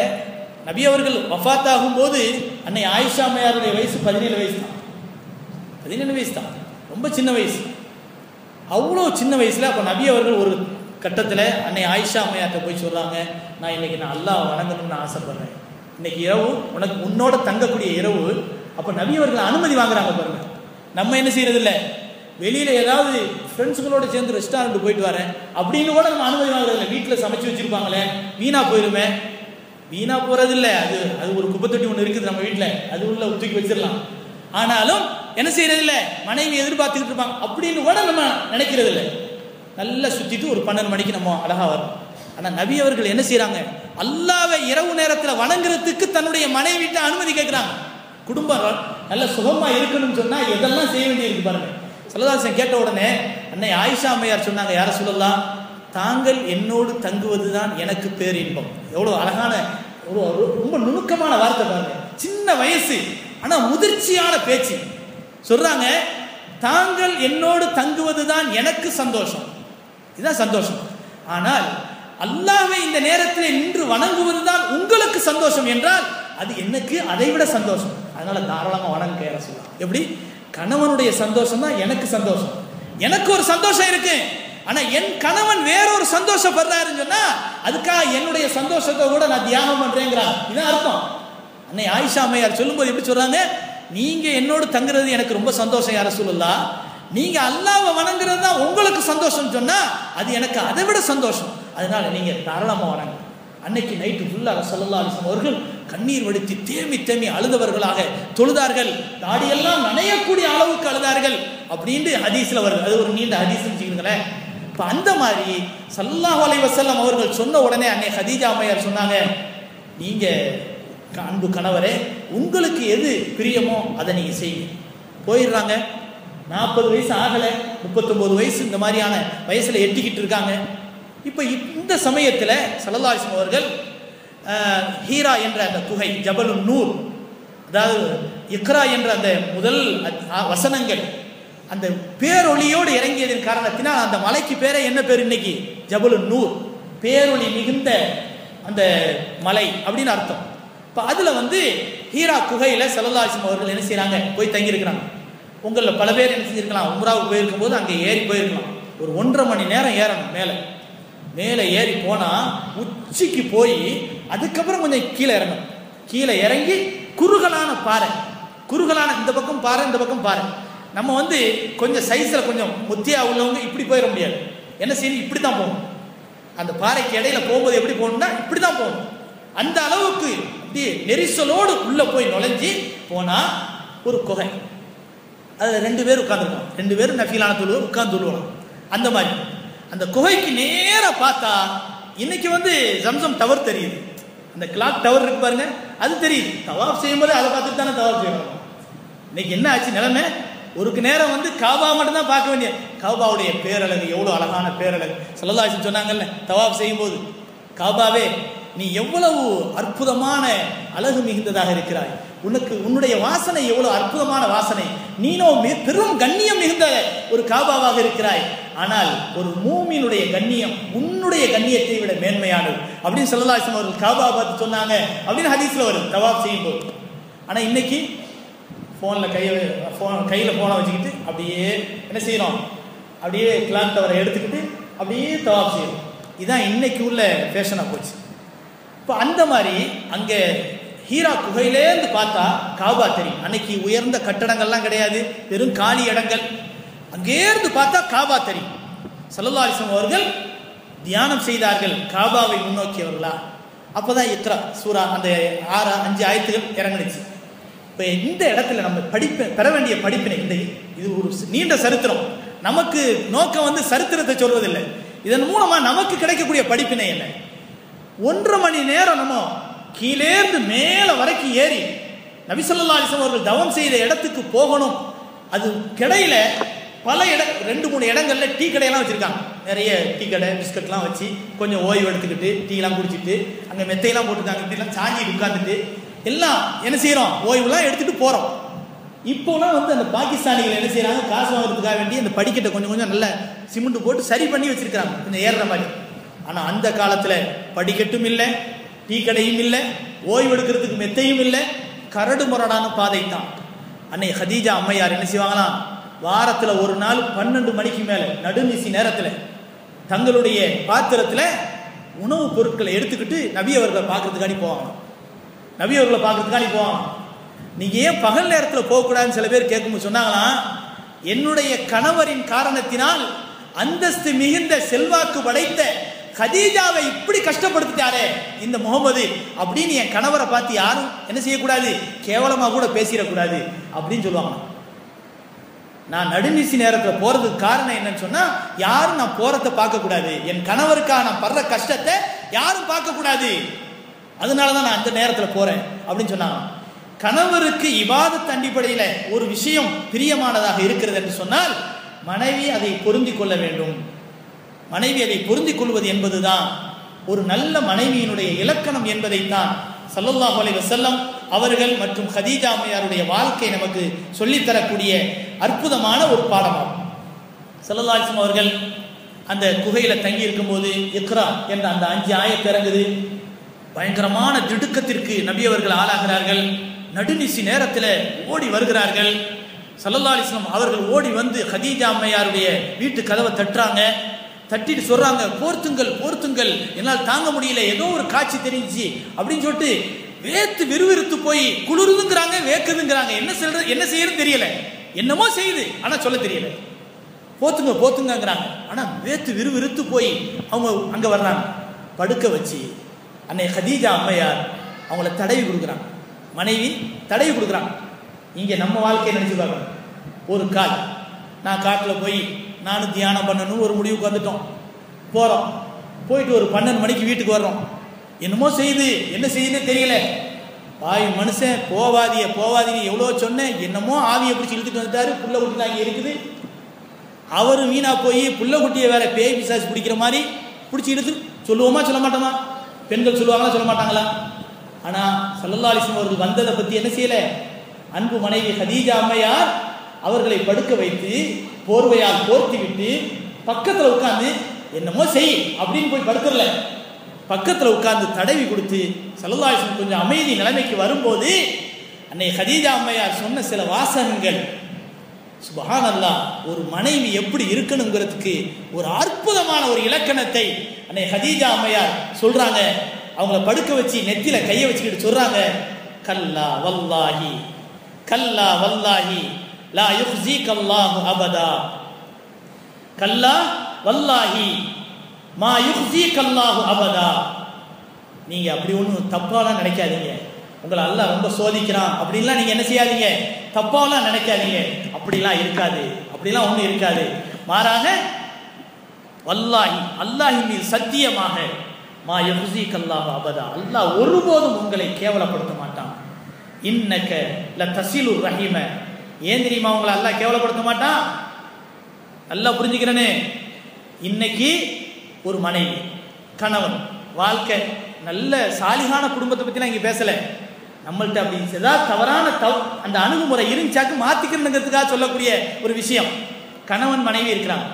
நபி அவர்கள் வஃத் ஆகும்போது அன்னை ஆயிஷா அம்மையாருடைய வயசு பதினேழு வயசு தான். பதினேழு வயசு தான். ரொம்ப சின்ன வயசு. அவ்வளோ சின்ன வயசில் அப்போ நபி அவர்கள் ஒரு கட்டத்தில் அன்னை ஆயிஷா அம்மையார்ட்ட போய் சொல்கிறாங்க நான் இன்னைக்கு நான் அல்லாஹ் வணங்கணும்னு ஆசைப்படுறேன். இன்னைக்கு இரவு உனக்கு உன்னோட தங்கக்கூடிய இரவு அப்போ நபியவர்கள் அனுமதி வாங்குறாங்க பாருங்க. நம்ம என்ன செய்யறது இல்லை வெளியில் ஏதாவது ஃப்ரெண்ட்ஸுங்களோட சேர்ந்து ரெஸ்டாரண்ட் போயிட்டு வரேன். அப்படின்னு கூட நம்ம அனுமதி வாங்குறது இல்லை வீட்டில் சமைச்சு வச்சிருப்பாங்களே வீணா போயிருமே. வீணா போறது இல்லை அது அது ஒரு குப்பத்தொட்டி ஒன்று இருக்குது நம்ம வீட்டில் அது உள்ள தூக்கி வச்சிடலாம். ஆனாலும் என்ன செய்யறது இல்லை மனைவி எதிர்பார்த்துக்கிட்டு இருப்பாங்க. அப்படின்னு கூட நம்ம நினைக்கிறது இல்லை நல்லா சுத்திட்டு ஒரு பன்னெண்டு மணிக்கு நம்ம அழகா வரும் ஆனா நபி அவர்கள் என்ன செய்கிறாங்க அல்லாவை இரவு நேரத்துல வணங்குறதுக்கு தன்னுடைய மனைவிட்ட அனுமதி கேட்கிறாங்க குடும்பம் நல்ல சுகமா இருக்கணும்னு சொன்னா எதெல்லாம் செய்ய வேண்டியிருக்கு பாருங்க. சல்லதாசன் கேட்ட உடனே அன்னை ஆயிஷா அம்மையார் சொன்னாங்க யார சொல்லலாம்? தாங்கள் என்னோடு தங்குவதுதான் எனக்கு பேரின்பம். எவ்வளவு அழகான ஒரு ஒரு ரொம்ப நுணுக்கமான வார்த்தை பாருங்க. சின்ன வயசு ஆனா முதிர்ச்சியான பேச்சு. சொல்றாங்க தாங்கள் என்னோடு தங்குவதுதான் எனக்கு சந்தோஷம். இதுதான் சந்தோஷம். ஆனால் அல்லாவை இந்த நேரத்தில் நின்று வணங்குவது தான் உங்களுக்கு சந்தோஷம் என்றால் அது எனக்கு அதை விட சந்தோஷம். அதனால தாராளமாக வணங்க சொல்லலாம் எப்படி? கணவனுடைய சந்தோஷம் தான் எனக்கு சந்தோஷம். எனக்கு ஒரு சந்தோஷம் இருக்கு. ஆனா என் கணவன் வேறொரு சந்தோஷப்படுறாருன்னு சொன்னா அதுக்காக என்னுடைய சந்தோஷத்தை கூட நான் தியாகம் பண்றேங்கிறார் இதான் அர்த்தம். அன்னை ஆயிஷா அம்மையார் சொல்லும்போது எப்படி சொல்றாங்க? நீங்க என்னோடு தங்குறது எனக்கு ரொம்ப சந்தோஷம் யார சொல்லலாம் நீங்க அல்லாவை வணங்குறது தான் உங்களுக்கு சந்தோஷம் சொன்னா அது எனக்கு அதை விட சந்தோஷம். அதனால நீங்க தாராளமா வணங்க. அன்னைக்கு நைட்டு ஃபுல்லாக சல்லல்லா அலிஸ்லாம் அவர்கள் கண்ணீர் வடித்து தேமி தேமி அழுதவர்களாக தொழுதார்கள். தாடியெல்லாம் நனையக்கூடிய அளவுக்கு அழுதார்கள் அப்படின்ட்டு ஹதீஸில் வருது. அது ஒரு நீண்ட ஹதீஸ்னு வச்சுக்கோங்களேன். இப்போ அந்த மாதிரி சல்லாஹ் அலைஹி வசல்லம் அவர்கள் சொன்ன உடனே அன்னை ஹதீஜா அம்மையார் சொன்னாங்க நீங்கள் அன்பு கணவரே உங்களுக்கு எது பிரியமோ அதை நீங்கள் செய்யுங்க. போயிடுறாங்க. நாற்பது வயசு ஆகலை முப்பத்தொம்போது வயசு இந்த மாதிரியான வயசில் எட்டிக்கிட்டு இருக்காங்க. இப்போ இந்த சமயத்தில் சல்லல்லாஹு அவர்கள் ஹீரா என்ற அந்த குகை ஜபலு நூர் அதாவது இக்ரா என்ற அந்த முதல் ஆ, வசனங்கள் அந்த பேரொளியோடு இறங்கியதன் காரணத்தினால் அந்த மலைக்கு பேரே என்ன பேர் இன்னைக்கு? ஜபலு நூர். பேரொளி மிகுந்த அந்த மலை அப்படின்னு அர்த்தம். இப்போ அதில் வந்து ஹீரா குகையில் செல்லல்லாசிம் அவர்கள் என்ன செய்கிறாங்க போய் தங்கியிருக்கிறாங்க. உங்களில் பல பேர் என்ன செஞ்சிருக்கலாம் உம்ராவுக்கு போயிருக்கும் போது அங்கே ஏறி போயிருக்கலாம். ஒரு ஒன்றரை மணி நேரம் ஏறணும் மேலே. மேலே ஏறி போனால் உச்சிக்கு போய் அதுக்கப்புறம் கொஞ்சம் கீழே இறங்கணும். கீழே இறங்கி குறுகலான பாறை. குறுகலான இந்த பக்கம் பாறை இந்த பக்கம் பாறை. நம்ம வந்து கொஞ்சம் சைஸில் கொஞ்சம் முத்தியாக உள்ளவங்க இப்படி போயிட முடியாது. என்ன செய்யணும்? இப்படி தான் போகணும். அந்த பாறைக்கு இடையில போகும்போது எப்படி போகணும்னா இப்படி தான் போகணும். அந்த அளவுக்கு அப்படியே நெரிசலோடு உள்ளே போய் நுழைஞ்சி போனால் ஒரு குகை. அதில் ரெண்டு பேர் உட்காந்துருக்கோம் ரெண்டு பேரும் நஃபீலான தொழுவ உட்கார்ந்து தொழுவலாம் அந்த மாதிரி. அந்த குகைக்கு நேராக பார்த்தா இன்னைக்கு வந்து ஜம்சம் டவர் தெரியுது. அந்த கிளாக் டவர் இருக்கு பாருங்க அது தெரியுது. தவாப் செய்யும்போது அதை பார்த்துட்டு தானே தவாப் செய்யணும் இன்னைக்கு என்ன ஆச்சு நிலைமை? ஒருக்கு நேரம் வந்து காபா மட்டும் தான் பார்க்க வேண்டிய காபாவுடைய பேரழகு எவ்வளோ அழகான பேரழகு. சல்லல்லாஹு சொன்னாங்கல்ல தவாப் செய்யும்போது காபாவே நீ எவ்வளவு அற்புதமான அழகு மிகுந்ததாக இருக்கிறாய். உனக்கு உன்னுடைய வாசனை எவ்வளவு அற்புதமான வாசனை. நீனோ பெரும் கண்ணியம் மிகுந்த ஒரு காபாவாக இருக்கிறாய். ஆனால் ஒரு மூமியினுடைய கண்ணியம் உன்னுடைய கண்ணியத்தை விட மேன்மையானது. அப்படின்னு சல்லல்லாஹு அவர்கள் காபா பார்த்து சொன்னாங்க. அப்படின்னு ஹதீஸ்ல வரும். தவாப் செய்யும்போது. ஆனா இன்னைக்கு ஃபோனில் கையில் ஃபோன் கையில் ஃபோனை வச்சுக்கிட்டு அப்படியே என்ன செய்யணும் அப்படியே கிளாக் டவரை எடுத்துக்கிட்டு அப்படியே தவாப் செய்யணும் இதுதான் இன்னைக்கு உள்ள ஃபேஷனாக போச்சு. இப்போ அந்த மாதிரி அங்கே ஹீரா குகையிலேருந்து பார்த்தா காபா தெரியும். அன்னைக்கு உயர்ந்த கட்டடங்கள்லாம் கிடையாது. வெறும் காலி இடங்கள். அங்கேருந்து பார்த்தா காபா தெரியும். சல்லல்லா அலிஸ்லாம் அவர்கள் தியானம் செய்தார்கள். காபாவை முன்னோக்கியவர்களா? அப்போதான் இத்ரா சூரா அந்த ஆறு அஞ்சு ஆயத்துகள் இறங்குனுச்சு. இப்போ இந்த இடத்துல நம்ம படிப்பு பெற வேண்டிய படிப்பினை இந்த இது ஒரு நீண்ட சரித்திரம். நமக்கு நோக்கம் வந்து சரித்திரத்தை சொல்வதில்லை. இதன் மூலமாக நமக்கு கிடைக்கக்கூடிய படிப்பினை என்ன? ஒன்றரை மணி நேரம் நம்ம கீழேந்து மேலே வரைக்கும் ஏறி நபிசல்லா அலிஸ்லாம் அவர்கள் தவம் செய்த இடத்துக்கு போகணும். அது கிடையில பல இட ரெண்டு மூணு இடங்கள்ல டீ கடையெல்லாம் வச்சிருக்காங்க. நிறைய டீ கடை பிஸ்கட்லாம் வச்சு கொஞ்சம் ஓய்வு எடுத்துக்கிட்டு டீலாம் குடிச்சிட்டு அங்கே மெத்தையெல்லாம் போட்டுருக்காங்க இப்படிலாம் சாஞ்சி உட்காந்துட்டு எல்லாம் என்ன செய்கிறோம் ஓய்வுலாம் எடுத்துட்டு போகிறோம் இப்போலாம் வந்து அந்த பாகிஸ்தானிகள் என்ன செய்கிறாங்க காசு வாங்குறதுக்காக வேண்டி அந்த படிக்கட்டை கொஞ்சம் கொஞ்சம் நல்ல சிமெண்ட் போட்டு சரி பண்ணி வச்சிருக்காங்க கொஞ்சம் ஏறுற மாதிரி. ஆனால் அந்த காலத்தில் படிக்கட்டும் இல்லை டீ கடையும் இல்லை ஓய்வெடுக்கிறதுக்கு மெத்தையும் இல்லை கரடு முரடான பாதை தான். அன்னை ஹதீஜா அம்மையார் என்ன செய்வாங்களாம் வாரத்தில் ஒரு நாள் பன்னெண்டு மணிக்கு மேலே நடுநிசி நேரத்தில் தங்களுடைய பாத்திரத்தில் உணவுப் பொருட்களை எடுத்துக்கிட்டு நபி அவர்களை பார்க்கறதுக்காண்டி போவாங்க நபி அவர்களை பார்க்கறதுக்காண்டி போவாங்க நீங்கள் ஏன் பகல் நேரத்தில் போகக்கூடாதுன்னு சில பேர் கேட்கும்போது சொன்னாங்களாம் என்னுடைய கணவரின் காரணத்தினால் அந்தஸ்து மிகுந்த செல்வாக்கு படைத்த கதீஜாவை இப்படி கஷ்டப்படுத்திட்டாரே. இந்த முகமது அப்படின்னு என் கணவரை பார்த்து யாரும் என்ன செய்யக்கூடாது? கேவலமாக கூட பேசிடக்கூடாது அப்படின்னு சொல்லுவாங்க. நான் நடுநிசி நேரத்தில் போகிறதுக்கு காரணம் என்னன்னு சொன்னால் யாரும் நான் போகிறத பார்க்கக்கூடாது. என் கணவருக்காக நான் படுற கஷ்டத்தை யாரும் பார்க்கக்கூடாது. அதனால தான் நான் அந்த நேரத்தில் போகிறேன் அப்படின்னு சொன்னாங்க. கணவருக்கு இவாதத் அடிப்படையில் ஒரு விஷயம் பிரியமானதாக இருக்கிறது என்று சொன்னால் மனைவி அதை பொருந்திக் கொள்ள வேண்டும். மனைவி அதை பொருந்திக் கொள்வது என்பதுதான். ஒரு நல்ல மனைவியினுடைய இலக்கணம் என்பதைத்தான் சல்லல்லாஹ் அலைஹி வஸல்லம் அவர்கள் மற்றும் ஹதீஜா அம்மையாருடைய வாழ்க்கை நமக்கு சொல்லித்தரக்கூடிய அற்புதமான ஒரு பாடமாகும். சல்லல்லாஹம் அவர்கள் அந்த குகையில தங்கி இருக்கும்போது இக்ரா என்ற அந்த அஞ்சு ஆயத்தை இறங்குது. பயங்கரமான திடுக்கத்திற்கு நபி அவர்கள் ஆளாகிறார்கள். நடுநிசி நேரத்தில் ஓடி வருகிறார்கள். சல்லல்லா அலிஸ்லாம் அவர்கள் ஓடி வந்து ஹதீஜா அம்மையாருடைய வீட்டு கதவை தட்டுறாங்க. தட்டிட்டு சொல்றாங்க போர்த்துங்கள் போர்த்துங்கள் என்னால் தாங்க முடியல ஏதோ ஒரு காட்சி தெரிஞ்சு அப்படின்னு சொல்லிட்டு வேத்து விறுவிறுத்து போய் குளிருதுங்கிறாங்க வேக்குதுங்கிறாங்க என்ன சொல்றது என்ன செய்யறது தெரியல. என்னமோ செய்யுது ஆனா சொல்ல தெரியல. போத்துங்க போத்துங்கங்கிறாங்க. ஆனா வேத்து விறுவிறுத்து போய் அவங்க அங்க வர்றாங்க. படுக்க வச்சு அன்னை ஹதீஜா அம்மையார் அவங்கள தடவி கொடுக்குறாங்க. மனைவி தடவி கொடுக்குறாங்க. இங்கே நம்ம வாழ்க்கையை நினச்சி பார்க்கணும்? ஒரு கால். நான் காட்டில் போய் நானும் தியானம் பண்ணணும் ஒரு முடிவுக்கு வந்துட்டோம். போகிறோம் போயிட்டு ஒரு பன்னெண்டு மணிக்கு வீட்டுக்கு வர்றோம். என்னமோ செய்யுது. என்ன செய்யுதுன்னு தெரியல. பாய் மனுஷன் போவாதிய போவாதின்னு எவ்வளோ சொன்னேன். என்னமோ ஆவியை பிடிச்சி இழுத்துட்டு வந்துட்டாரு. புள்ள குட்டி அங்கே இருக்குது. அவர் வீணாக போய் புள்ள குட்டியை வேற பேய் பிசாசு பிடிக்கிற மாதிரி பிடிச்சி இழுத்து சொல்லுவோமா சொல்ல மாட்டோமா? பெண்கள் சொல்லுவாங்களா சொல்ல மாட்டாங்களா? ஆனால் சல்லல்லா அவர்கள் வந்ததை பற்றி என்ன செய்யலை? அன்பு மனைவி ஹதீஜா அம்மையார் அவர்களை படுக்க வைத்து போர்வையால் போர்த்தி விட்டு பக்கத்தில் உட்காந்து என்னமோ செய் அப்படின்னு போய் படுத்துடல பக்கத்தில் உட்கார்ந்து தடவி கொடுத்து சல்லல்லா கொஞ்சம் அமைதி நிலைமைக்கு வரும்போது அன்னை ஹதீஜா அம்மையார் சொன்ன சில வாசகங்கள் சுபஹான் அல்லா ஒரு மனைவி எப்படி இருக்கணுங்கிறதுக்கு ஒரு அற்புதமான ஒரு இலக்கணத்தை அன்னை ஹதீஜா அம்மையார் சொல்றாங்க. அவங்கள படுக்க வச்சு நெத்தியில கையை வச்சுக்கிட்டு சொல்றாங்க கல்லா வல்லாஹி கல்லா வல்லாஹி லா யுஹ்ஸீக கல்லாஹு அபதா கல்லா வல்லாஹி மா யுஹ்ஸீக கல்லாஹு அபதா நீங்க அப்படி ஒன்றும் தப்பாலாம் நினைக்காதீங்க. உங்களை அல்லாஹ் ரொம்ப சோதிக்கிறான். அப்படின்லாம் நீங்க என்ன செய்யாதீங்க? தப்பாலாம் நினைக்காதீங்க. அப்படிலாம் இருக்காது. அப்படிலாம் ஒன்றும் இருக்காது. மாறாக வல்லாஹி அல்லாஹி மீது சத்தியமாக மா யஹ்ஸீக் கல்லாஹ் அபதா. அல்லாஹ் ஒருபோதும் உங்களை கேவலப்படுத்த மாட்டான். இன்னக்க ல தசிலு ரஹீம. ஏன் தெரியுமா உங்களை எல்லாம் கேவலப்படுத்த மாட்டான்? நல்லா புரிஞ்சுக்கிறனே. இன்னைக்கு ஒரு மனைவி கணவன் வாழ்க்கை நல்ல சாலிகான குடும்பத்தை பற்றிலாம் இங்கே பேசலை. நம்மள்கிட்ட அப்படி ஏதாவது தவறான தவ அந்த அணுகுமுறை இருந்துச்சாக்கு மாற்றிக்கணுங்கிறதுக்காக சொல்லக்கூடிய ஒரு விஷயம். கணவன் மனைவி இருக்கிறாங்க.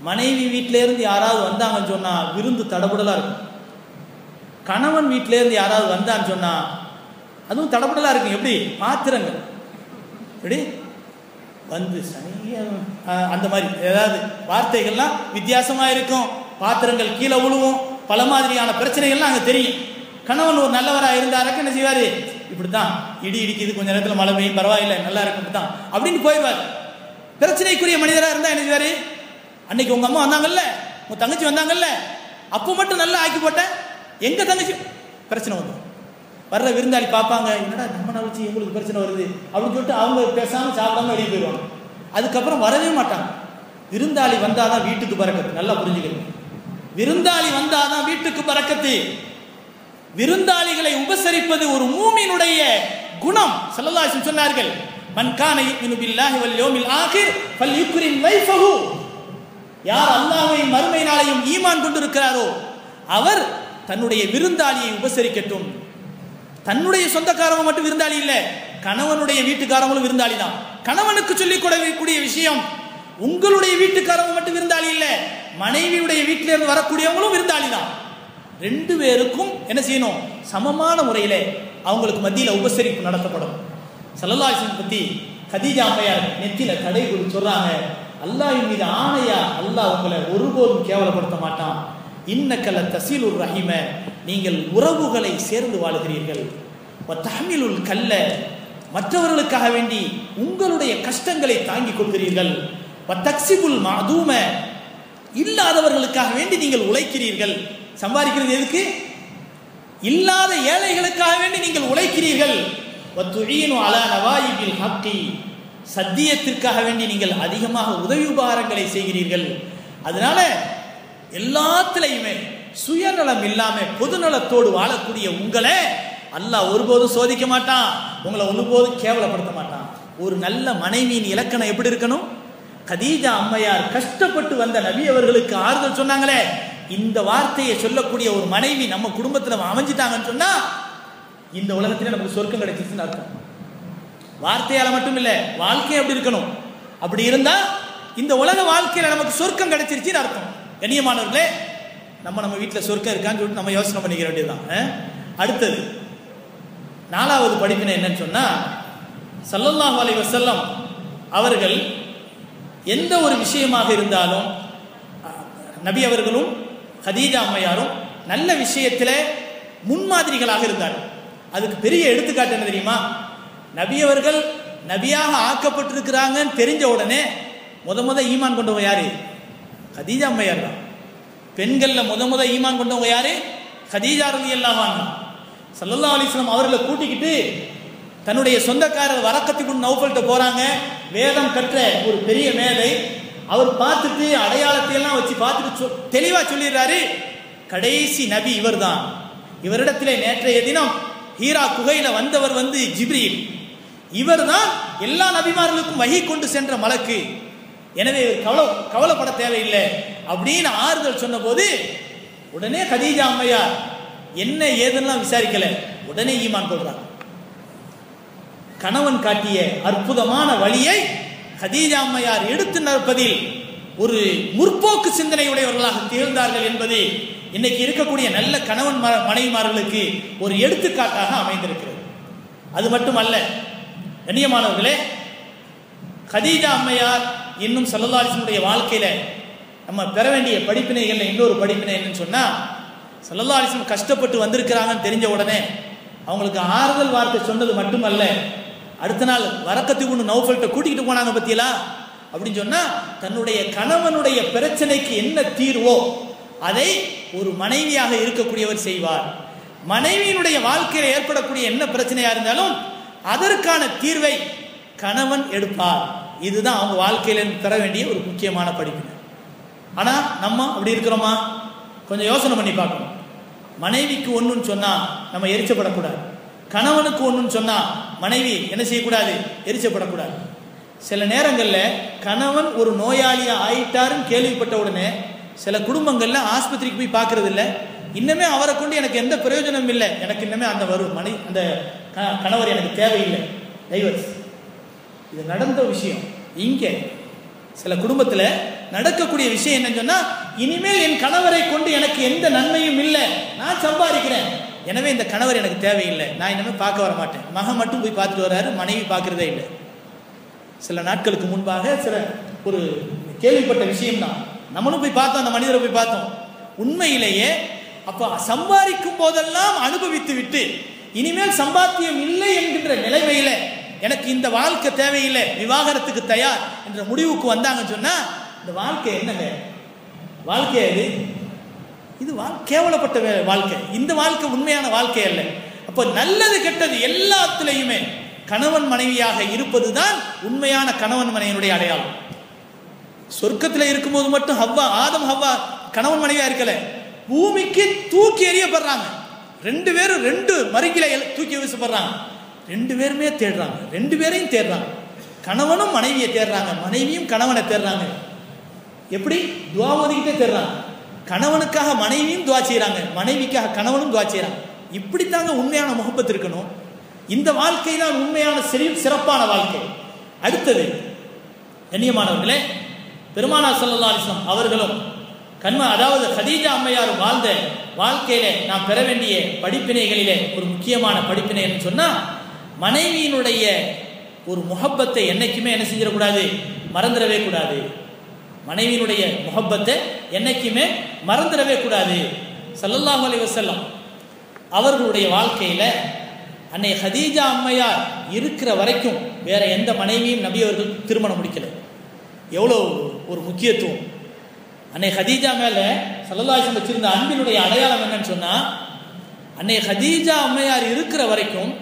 மனைவி வீட்டிலேருந்து யாராவது வந்தாங்கன்னு சொன்னால் விருந்து தடபுடலாக இருக்கும். கணவன் வீட்டிலேருந்து யாராவது வந்தான்னு சொன்னால் அதுவும் தடபுடலாக இருக்கும். எப்படி? பாத்திரங்கள். எப்படி வந்து சரியா அந்த மாதிரி. ஏதாவது வார்த்தைகள்லாம் வித்தியாசமாக இருக்கும். பாத்திரங்கள் கீழே விழுவும் பல மாதிரியான பிரச்சனைகள்லாம் அங்கே தெரியும். கணவன் ஒரு நல்லவராக இருந்தாருக்கு என்ன செய்வார்? இப்படி தான் இடி இடிக்குது கொஞ்ச நேரத்தில் மழை பெய்யும் பரவாயில்லை நல்லா இருக்கும் தான் அப்படின்னு போயிடுவார். பிரச்சனைக்குரிய மனிதராக இருந்தால் என்ன செய்வார்? அன்னைக்கு உங்கள் அம்மா வந்தாங்கல்ல? உங்கள் தங்கச்சி வந்தாங்கல்ல? அப்போ மட்டும் நல்லா ஆக்கி போட்டேன் எங்கள் தங்கச்சி? பிரச்சனை வந்துடும். வர்ற விருந்தாளி பார்ப்பாங்க என்னடா நம்ம வச்சு எங்களுக்கு பிரச்சனை வருது? அப்படின்னு சொல்லிட்டு அவங்க பேசாமல் சாப்பிடாம வெளியே போயிடுவாங்க. அதுக்கப்புறம் வரவே மாட்டாங்க. விருந்தாளி வந்தாதான் வீட்டுக்கு பறக்கத்து நல்லா புரிஞ்சுக்கணும் விருந்தாளி வந்தாதான் வீட்டுக்கு பறக்கத்து விருந்தாளிகளை உபசரிப்பது ஒரு மூமினுடைய குணம். சல்லல்லாஹு சொன்னார்கள் மன் கான பில்லாஹி வல் யௌமில் ஆகிர் யார் அல்லாஹ்வை மறுமை நாளையும் ஈமான் கொண்டிருக்கிறாரோ அவர் தன்னுடைய விருந்தாளியை உபசரிக்கட்டும். தன்னுடைய சொந்தக்காரங்க மட்டும் விருந்தாளி இல்ல கணவனுடைய வீட்டுக்காரங்களும் விருந்தாளி தான். கணவனுக்கு சொல்லிக் கொடுக்கக்கூடிய விஷயம் உங்களுடைய வீட்டுக்காரங்க மட்டும் விருந்தாளி இல்ல மனைவியுடைய வீட்டில இருந்து வரக்கூடியவங்களும் விருந்தாளி தான். ரெண்டு பேருக்கும் என்ன செய்யணும்? சமமான முறையில அவங்களுக்கு மத்தியில உபசரிப்பு நடத்தப்படும். சல்லல்லாசன் பத்தி கதீஜா அம்மையார் நெத்தில கடை குறி சொல்றாங்க அல்லாஹ்வின் மீது ஆணையா அல்லாஹ் உங்களை ஒருபோதும் கேவலப்படுத்த மாட்டான். இன்னக்கல தசீலுர் ரஹீம நீங்கள் உறவுகளை சேர்ந்து வாழுகிறீர்கள். தஹமிலுல் கல்ல மற்றவர்களுக்காக வேண்டி உங்களுடைய கஷ்டங்களை தாங்கிக் கொள்கிறீர்கள். தக்சிபுல் மாதூம இல்லாதவர்களுக்காக வேண்டி நீங்கள் உழைக்கிறீர்கள். சம்பாதிக்கிறது எதுக்கு? இல்லாத ஏழைகளுக்காக வேண்டி நீங்கள் உழைக்கிறீர்கள். சத்தியத்திற்காக வேண்டி நீங்கள் அதிகமாக உதவி உபகாரங்களை செய்கிறீர்கள். அதனால எல்லாத்துலையுமே சுயநலம் இல்லாம பொதுநலத்தோடு வாழக்கூடிய உங்களை அல்லாஹ் ஒருபோதும் சோதிக்க மாட்டான். உங்களை ஒருபோதும் கேவலப்படுத்த மாட்டான். ஒரு நல்ல மனைவியின் இலக்கணம் எப்படி இருக்கணும்? கதீஜா அம்மையார் கஷ்டப்பட்டு வந்த நபி அவர்களுக்கு ஆறுதல் சொன்னாங்களே இந்த வார்த்தையை சொல்லக்கூடிய ஒரு மனைவி நம்ம குடும்பத்தில் அமைஞ்சிட்டாங்கன்னு சொன்னா இந்த உலகத்திலே நமக்கு சொர்க்கம் கிடைச்சிச்சுன்னு அர்த்தம். வார்த்தையால மட்டும் இல்லை வாழ்க்கை அப்படி இருக்கணும்? அப்படி இருந்தா இந்த உலக வாழ்க்கையில நமக்கு சொர்க்கம் கிடைச்சிருச்சுன்னு அர்த்தம். கண்ணியமானவர்களே நம்ம நம்ம வீட்டில் சொர்க்கம் இருக்கான்னு சொல்லிட்டு நம்ம யோசனை பண்ணிக்க வேண்டியதுதான் அடுத்தது நாலாவது படிப்பினை என்னன்னு சொன்னால் சல்லல்லாஹ் அலைஹி வஸல்லம் அவர்கள் எந்த ஒரு விஷயமாக இருந்தாலும் நபி அவர்களும் ஹதீஜா அம்மையாரும் நல்ல விஷயத்தில் முன்மாதிரிகளாக இருந்தார் அதுக்கு பெரிய எடுத்துக்காட்டு என்ன தெரியுமா? நபி அவர்கள் நபியாக ஆக்கப்பட்டிருக்கிறாங்கன்னு தெரிஞ்ச உடனே முத முத ஈமான் கொண்டவங்க யாரு? ஹதீஜா அம்மையார் தான். பெண்களில் முத முத ஈமான் கொண்டவங்க யாரு? ஹதீஜா ரதி அல்லாஹான் சல்லல்லா அலிஸ்லாம் அவர்களை கூட்டிக்கிட்டு தன்னுடைய சொந்தக்காரர் வரக்கத்துக்கு நௌஃபல்கிட்ட போறாங்க. வேதம் கற்ற ஒரு பெரிய மேதை. அவர் பார்த்துட்டு அடையாளத்தை எல்லாம் வச்சு பார்த்துட்டு சொ- தெளிவா சொல்லிடுறாரு. கடைசி நபி இவர்தான். இவரிடத்திலே நேற்றைய தினம் ஹீரா குகையில வந்தவர் வந்து ஜிப்ரீல். இவர்தான் எல்லா நபிமார்களுக்கும் வகை கொண்டு சென்ற மலக்கு. எனவே கவலை கவலைப்பட தேவையில்லை. அப்படின்னு ஆறுதல் சொன்னபோது உடனே கதீஜா அம்மையார் என்ன ஏதுன்னெல்லாம் விசாரிக்கல. உடனே ஈமான் கொள்றாங்க. கணவன் காட்டிய அற்புதமான வழியை ஹதீஜா அம்மையார் எடுத்து நடப்பதில் ஒரு முற்போக்கு சிந்தனையுடையவர்களாக திகழ்ந்தார்கள் என்பது இன்னைக்கு இருக்கக்கூடிய நல்ல கணவன் ம- மனைவிமார்களுக்கு ஒரு எடுத்துக்காட்டாக அமைந்திருக்கிறது. அது மட்டுமல்ல கண்ணியமானவர்களே ஹதீஜா அம்மையார் இன்னும் சல்லல்லாஹினுடைய வாழ்க்கையில நம்ம பெற வேண்டிய படிப்பினைகள்ல இன்னொரு படிப்பினை என்னன்னு சொன்னா சல்லல்லாஹிஸ்லம் கஷ்டப்பட்டு வந்திருக்கிறாங்கன்னு தெரிஞ்ச உடனே அவங்களுக்கு ஆறுதல் வார்த்தை சொன்னது மட்டுமல்ல அடுத்த நாள் வரக்கத்துக்கு ஒன்று நௌஃபல்கிட்ட கூட்டிகிட்டு போனாங்க பத்தியலா? அப்படின்னு சொன்னா தன்னுடைய கணவனுடைய பிரச்சனைக்கு என்ன தீர்வோ அதை ஒரு மனைவியாக இருக்கக்கூடியவர் செய்வார். மனைவியினுடைய வாழ்க்கையில் ஏற்படக்கூடிய என்ன பிரச்சனையா இருந்தாலும் அதற்கான தீர்வை கணவன் எடுப்பார். இதுதான் அவங்க வாழ்க்கையில பெற வேண்டிய ஒரு முக்கியமான படிப்பு ஆனால் நம்ம அப்படி இருக்கிறோமா? கொஞ்சம் யோசனை பண்ணி பார்க்கணும். மனைவிக்கு ஒன்றுன்னு சொன்னால் நம்ம எரிச்சப்படக்கூடாது. கணவனுக்கு ஒன்றுன்னு சொன்னால் மனைவி என்ன செய்யக்கூடாது? எரிச்சப்படக்கூடாது. சில நேரங்களில் கணவன் ஒரு நோயாளியாக ஆயிட்டாருன்னு கேள்விப்பட்ட உடனே சில குடும்பங்களில் ஆஸ்பத்திரிக்கு போய் பார்க்கறது இல்லை இன்னுமே அவரை கொண்டு எனக்கு எந்த பிரயோஜனமும் இல்லை. எனக்கு இன்னுமே அந்த வரும் மனை அந்த க- கணவர் எனக்கு தேவையில்லை. டைவர்ஸ் இது நடந்த விஷயம். இங்கே சில குடும்பத்தில் நடக்கக்கூடிய விஷயம் என்னன்னு சொன்னால் இனிமேல் என் கணவரை கொண்டு எனக்கு எந்த நன்மையும் இல்லை. நான் சம்பாதிக்கிறேன். எனவே இந்த கணவர் எனக்கு தேவையில்லை. நான் இனிமேல் பார்க்க வர மாட்டேன் மகன் மட்டும் போய் பார்த்துட்டு வர்றாரு மனைவி பார்க்குறதே இல்லை. சில நாட்களுக்கு முன்பாக சில ஒரு கேள்விப்பட்ட விஷயம்தான். நம்மளும் போய் பார்த்தோம் அந்த மனிதரை போய் பார்த்தோம். உண்மையிலேயே அப்போ சம்பாதிக்கும் போதெல்லாம் அனுபவித்து விட்டு இனிமேல் சம்பாத்தியம் இல்லை என்கின்ற நிலைமையில எனக்கு இந்த வாழ்க்கை தேவையில்லை விவாகரத்துக்கு தயார் என்ற முடிவுக்கு வந்தாங்கன்னு சொன்னா இந்த வாழ்க்கை என்னங்க? வாழ்க்கை அது இது வா- கேவலப்பட்ட வாழ்க்கை. இந்த வாழ்க்கை உண்மையான வாழ்க்கை அல்ல. அப்போ நல்லது கெட்டது எல்லாத்துலேயுமே கணவன் மனைவியாக இருப்பது தான் உண்மையான கணவன் மனைவியினுடைய அடையாளம். சொர்க்கத்தில் இருக்கும்போது மட்டும் ஹவ்வா ஆதம் ஹவ்வா கணவன் மனைவியா இருக்கல. பூமிக்கு தூக்கி எறியப்படுறாங்க. ரெண்டு பேரும் ரெண்டு மருகில தூக்கி வீசப்படுறாங்க. ரெண்டு பேருமே தேடுறாங்க. ரெண்டு பேரையும் தேடுறாங்க. கணவனும் மனைவியை தேடுறாங்க. மனைவியும் கணவனை தேடுறாங்க. எப்படி? துவா ஓதிக்கிட்டே தேடுறாங்க. கணவனுக்காக மனைவியும் துவா செய்கிறாங்க மனைவிக்காக கணவனும் துவா செய்கிறாங்க இப்படித்தாங்க உண்மையான முகப்பத்து இருக்கணும். இந்த வாழ்க்கை தான் உண்மையான சிறி சிறப்பான வாழ்க்கை. அடுத்தது கண்ணியமானவர்களே பெருமானார் ஸல்லல்லாஹு அவர்களும் கண்ம அதாவது ஹதீஜா அம்மையார் வாழ்ந்த வாழ்க்கையிலே நாம் பெற வேண்டிய படிப்பினைகளிலே ஒரு முக்கியமான படிப்பினை என்று சொன்னா மனைவியினுடைய ஒரு முகப்பத்தை என்னைக்குமே என்ன செஞ்சிடக்கூடாது? மறந்துடவே கூடாது. மனைவியினுடைய முகப்பத்தை என்னைக்குமே மறந்துடவே கூடாது. சல்லல்லாஹு அலைஹி செல்லம் அவர்களுடைய வாழ்க்கையில அன்னை ஹதீஜா அம்மையார் இருக்கிற வரைக்கும் வேற எந்த மனைவியும் நபி அவர்கள் திருமணம் முடிக்கல. எவ்வளோ ஒரு முக்கியத்துவம். அன்னை ஹதீஜா மேலே சல்லல்லாஹம் வச்சிருந்த அன்பினுடைய அடையாளம் என்னன்னு சொன்னா அன்னை ஹதீஜா அம்மையார் இருக்கிற வரைக்கும்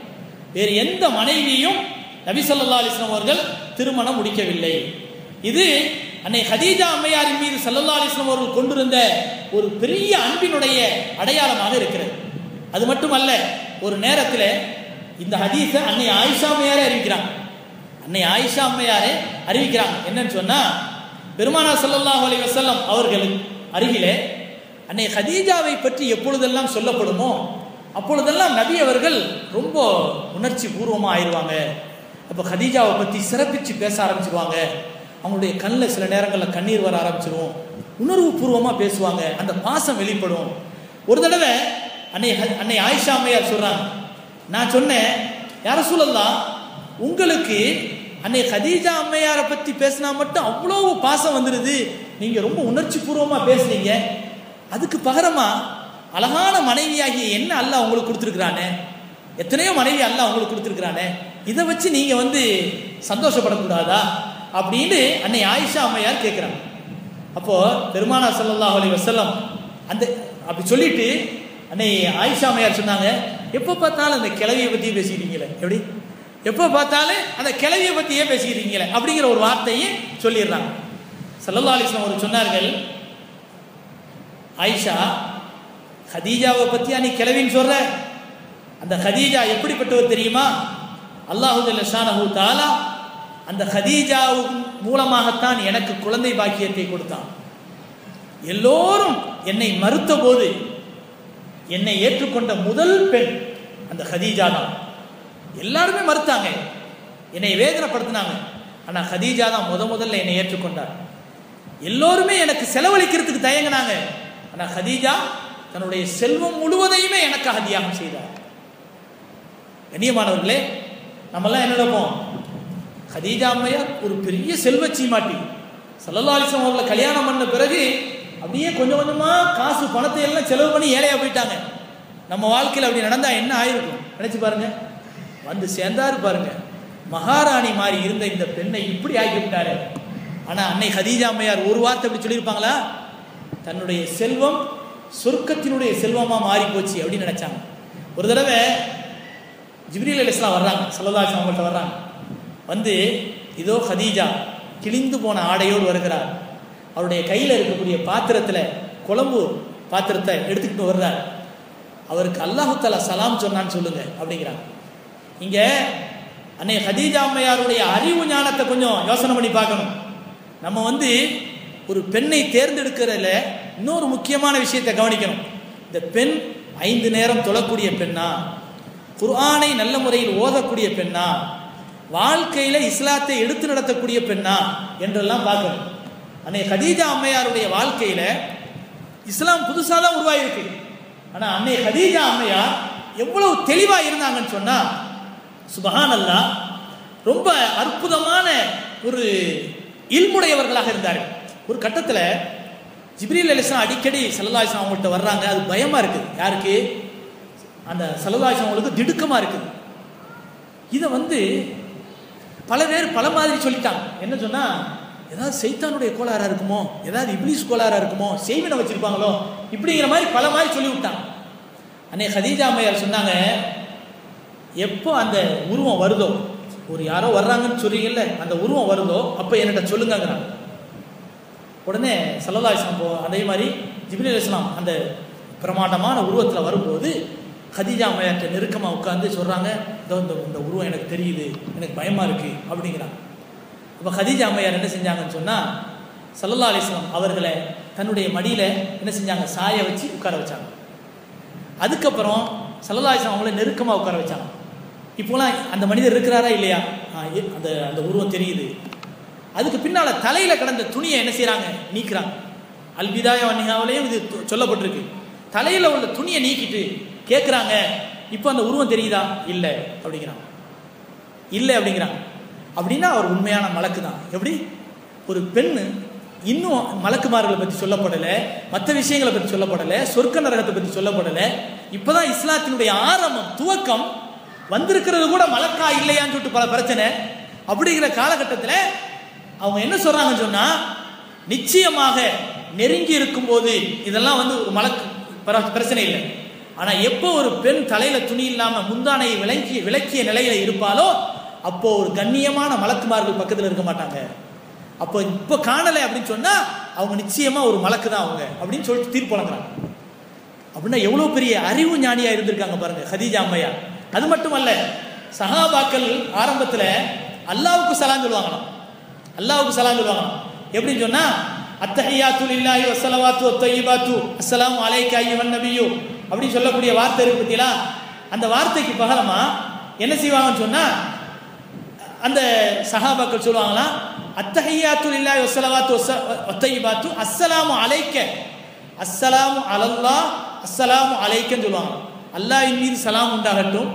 வேறு எந்த மனைவியும் நபிசல்லா அலிஸ்லாம் அவர்கள் திருமணம் முடிக்கவில்லை. இது அன்னை ஹதீஜா அம்மையாரின் மீது சல்லல்லா அலிஸ்லாம் அவர்கள் கொண்டிருந்த ஒரு பெரிய அன்பினுடைய அடையாளமாக இருக்கிறது. அது மட்டுமல்ல ஒரு நேரத்தில் இந்த ஹதீஸை அன்னை ஆயிஷா அம்மையாரே அறிவிக்கிறாங்க. அன்னை ஆயிஷா அம்மையாரே அறிவிக்கிறாங்க. என்னன்னு சொன்னா பெருமானா ஸல்லல்லாஹு அலி வசல்லம் அவர்களுக்கு அருகிலே அன்னை ஹதீஜாவை பற்றி எப்பொழுதெல்லாம் சொல்லப்படுமோ அப்பொழுதெல்லாம் நபி அவர்கள் ரொம்ப உணர்ச்சி பூர்வமாக ஆயிடுவாங்க அப்போ ஹதீஜாவை பற்றி சிறப்பிச்சு பேச ஆரம்பிச்சிருவாங்க. அவங்களுடைய கண்ணில் சில நேரங்களில் கண்ணீர் வர ஆரம்பிச்சிரும். உணர்வு பூர்வமாக பேசுவாங்க. அந்த பாசம் வெளிப்படும். ஒரு தடவை அன்னை ஹ- அன்னை ஆயிஷா அம்மையார் சொல்கிறாங்க நான் சொன்னேன் யார சொல்லலாம் உங்களுக்கு அன்னை ஹதீஜா அம்மையாரை பற்றி பேசினா மட்டும் அவ்வளோ பாசம் வந்துடுது நீங்கள் ரொம்ப உணர்ச்சி பூர்வமாக பேசுனீங்க. அதுக்கு பகரமாக அழகான மனைவியாகிய என்ன அல்லாஹ் உங்களுக்கு கொடுத்துருக்குறானே? எத்தனையோ மனைவி அல்லாஹ் அவங்களுக்கு கொடுத்துருக்குறானே? இதை வச்சு நீங்கள் வந்து சந்தோஷப்படக்கூடாதா? அப்படின்னு அன்னை ஆயிஷா அம்மையார் கேட்குறாங்க அப்போ பெருமானா ஸல்லல்லாஹு அலி வசல்லம் அந்த அப்படி சொல்லிட்டு அன்னை ஆயிஷா அம்மையார் சொன்னாங்க எப்போ பார்த்தாலும் அந்த கிளவியை பற்றியே பேசிக்கிறீங்களே? எப்படி? எப்போ பார்த்தாலும் அந்த கிளவியை பற்றியே பேசிக்கிறீங்களே? அப்படிங்கிற ஒரு வார்த்தையை சொல்லிடுறாங்க. சல்லல்லா அலிஸ்லாம் அவர் சொன்னார்கள் ஆயிஷா ஹதீஜாவை பற்றியா நீ கிளவின்னு சொல்ற? அந்த ஹதீஜா எப்படிப்பட்டவர் தெரியுமா? அல்லாஹு ஜல்லஷானஹு தாலா அந்த ஹதீஜா மூலமாகத்தான் எனக்கு குழந்தை பாக்கியத்தை கொடுத்தான். எல்லோரும் என்னை மறுத்த போது என்னை ஏற்றுக்கொண்ட முதல் பெண் அந்த ஹதீஜா தான். எல்லாருமே மறுத்தாங்க. என்னை வேதனைப்படுத்தினாங்க. ஆனால் ஹதீஜா தான் முத முதல்ல என்னை ஏற்றுக்கொண்டார். எல்லோருமே எனக்கு செலவழிக்கிறதுக்கு தயங்கினாங்க. ஆனால் ஹதீஜா தன்னுடைய செல்வம் முழுவதையுமே எனக்காக தியாகம் செய்தார். கண்ணியமானவர்களே நம்மெல்லாம் என்ன நினைப்போம்? ஹதீஜா அம்மையார் ஒரு பெரிய செல்வ சீமாட்டி. சல்லல்லா அவர்களை கல்யாணம் பண்ண பிறகு அப்படியே கொஞ்சம் கொஞ்சமா காசு பணத்தை எல்லாம் செலவு பண்ணி ஏழையா போயிட்டாங்க. நம்ம வாழ்க்கையில் அப்படி நடந்தா என்ன ஆயிருக்கும்? நினைச்சு பாருங்க. வந்து சேர்ந்தாரு பாருங்க. மகாராணி மாதிரி இருந்த இந்த பெண்ணை இப்படி ஆக்கிவிட்டாரு. ஆனா அன்னை ஹதீஜா அம்மையார் ஒரு வார்த்தை அப்படி சொல்லியிருப்பாங்களா? தன்னுடைய செல்வம் சொர்க்கத்தினுடைய செல்வமாக மாறி போச்சு அப்படின்னு நினைச்சாங்க. ஒரு தடவை ஜிப்ரீல் அலிஸ்லாம் வர்றாங்க சல்லல்லாஹு அவங்கள்ட்ட வர்றாங்க. வந்து இதோ ஹதீஜா கிழிந்து போன ஆடையோடு வருகிறார். அவருடைய கையில் இருக்கக்கூடிய பாத்திரத்தில் குழம்பு பாத்திரத்தை எடுத்துக்கிட்டு வர்றார். அவருக்கு அல்லாஹு சலாம் சொன்னான்னு சொல்லுங்க அப்படிங்கிறாங்க. இங்கே அன்னை ஹதீஜா அம்மையாருடைய அறிவு ஞானத்தை கொஞ்சம் யோசனை பண்ணி பார்க்கணும். நம்ம வந்து ஒரு பெண்ணை தேர்ந்தெடுக்கிறதுல இன்னொரு முக்கியமான விஷயத்தை கவனிக்கணும். இந்த பெண் ஐந்து நேரம் தொழக்கூடிய பெண்ணா? குர்ஆனை நல்ல முறையில் ஓதக்கூடிய பெண்ணா? வாழ்க்கையில இஸ்லாத்தை எடுத்து நடத்தக்கூடிய பெண்ணா? என்றெல்லாம் பார்க்கணும். அன்னை ஹதீஜா அம்மையாருடைய வாழ்க்கையில இஸ்லாம் புதுசாக தான் உருவாயிருக்கு. ஆனால் அன்னை ஹதீஜா அம்மையார் எவ்வளவு தெளிவாக இருந்தாங்கன்னு சொன்னா சுபஹான் அல்லாஹ் ரொம்ப அற்புதமான ஒரு இல்முடையவர்களாக இருந்தார்கள். ஒரு கட்டத்தில் ஜிப்ரீல் அலிஸ்லாம் அடிக்கடி சல்லல்லாஹு அவங்கள்ட்ட வர்றாங்க. அது பயமா இருக்குது. யாருக்கு? அந்த சல்லல்லாஹு அவங்களுக்கு திடுக்கமா இருக்குது. இதை வந்து பல பேர் பல மாதிரி சொல்லிட்டாங்க. என்ன சொன்னால் ஏதாவது சைத்தானுடைய கோளாறாக இருக்குமோ? ஏதாவது இப்ளீஸ் கோளாறாக இருக்குமோ? செய்வினை வச்சுருப்பாங்களோ? இப்படிங்கிற மாதிரி பல மாதிரி சொல்லி விட்டாங்க அன்னை ஹதீஜா அம்மையார் சொன்னாங்க எப்போ அந்த உருவம் வருதோ ஒரு யாரோ வர்றாங்கன்னு சொல்றீங்கல்ல அந்த உருவம் வருதோ அப்போ என்கிட்ட சொல்லுங்கிறாங்க உடனே சல்லல்லா இஸ்லாம் போ அதே மாதிரி ஜிபிலி இஸ்லாம் அந்த பிரமாண்டமான உருவத்தில் வரும்போது ஹதீஜா அம்மையார்ட்ட நெருக்கமாக உட்காந்து சொல்கிறாங்க இதோ இந்த இந்த உருவம் எனக்கு தெரியுது எனக்கு பயமாக இருக்குது அப்படிங்கிறாங்க. அப்போ ஹதீஜா அம்மையார் என்ன செஞ்சாங்கன்னு சொன்னால் சல்லல்லா அலிஸ்லாம் அவர்களை தன்னுடைய மடியில் என்ன செஞ்சாங்க சாய வச்சு உட்கார வச்சாங்க. அதுக்கப்புறம் சல்லல்லா அலிஸ்லாம் அவங்கள நெருக்கமாக உட்கார வச்சாங்க. இப்போலாம் அந்த மனிதர் இருக்கிறாரா இல்லையா? அந்த அந்த உருவம் தெரியுது. அதுக்கு பின்னால் தலையில் கிடந்த துணியை என்ன செய்கிறாங்க நீக்கிறாங்க. அல்பிதாய வன்னிகாவிலையும் இது சொல்லப்பட்டிருக்கு. தலையில் உள்ள துணியை நீக்கிட்டு கேட்குறாங்க இப்போ அந்த உருவம் தெரியுதா? இல்லை. அப்படிங்கிறாங்க. இல்லை அப்படிங்கிறாங்க. அப்படின்னா அவர் உண்மையான மலக்கு தான். எப்படி? ஒரு பெண் இன்னும் மலக்குமார்களை பற்றி சொல்லப்படலை மற்ற விஷயங்களை பற்றி சொல்லப்படலை சொர்க்க நரகத்தை பற்றி சொல்லப்படலை. இப்போதான் இஸ்லாத்தினுடைய ஆரம்பம் துவக்கம் வந்திருக்கிறது கூட மலக்கா இல்லையான்னு சொல்லிட்டு பல பிரச்சனை. அப்படிங்கிற காலகட்டத்தில் அவங்க என்ன சொல்றாங்கன்னு சொன்னா நிச்சயமாக நெருங்கி இருக்கும்போது இதெல்லாம் வந்து ஒரு மலக்கு பிர- பிரச்சனை இல்லை. ஆனா எப்போ ஒரு பெண் தலையில துணி இல்லாம முந்தானையை விளக்கி விளக்கிய நிலையில இருப்பாலோ அப்போ ஒரு கண்ணியமான மலக்குமார்கள் பக்கத்துல இருக்க மாட்டாங்க. அப்போ இப்போ காணலை அப்படின்னு சொன்னா அவங்க நிச்சயமா ஒரு மலக்கு தான் அவங்க அப்படின்னு சொல்லிட்டு தீர்ப்பு வழங்குறாங்க. அப்படின்னா எவ்வளவு பெரிய அறிவு ஞானியா இருந்திருக்காங்க பாருங்க ஹதீஜா அம்மையா. அது மட்டுமல்ல சஹாபாக்கள் ஆரம்பத்துல அல்லாவுக்கு சலாம் சொல்லுவாங்களாம். அல்லாவுக்கு சலாம் சொல்லுவாங்க. எப்படின்னு சொன்னா அத்தஹியாத்து லில்லாஹி வஸ்ஸலவாத்து வத்தய்யிபாத்து அஸ்லாம் அலைக்கு ஐயவன் நபியு. அப்படின்னு சொல்லக்கூடிய வார்த்தை இருக்கு பார்த்தீங்களா அந்த வார்த்தைக்கு பகரமா என்ன செய்வாங்கன்னு சொன்னா அந்த சஹாபாக்கள் சொல்லுவாங்களா அத்தஹியாத்து லில்லாஹி வஸ்ஸலவாத்து வத்தய்யிபாத்து அஸ்ஸலாமு அலைக்க. அஸ்ஸலாம் அலல்லா அஸ்ஸலாம் அலைக்கன்னு சொல்லுவாங்க. அல்லாஹ்வின் மீது சலாம் உண்டாகட்டும்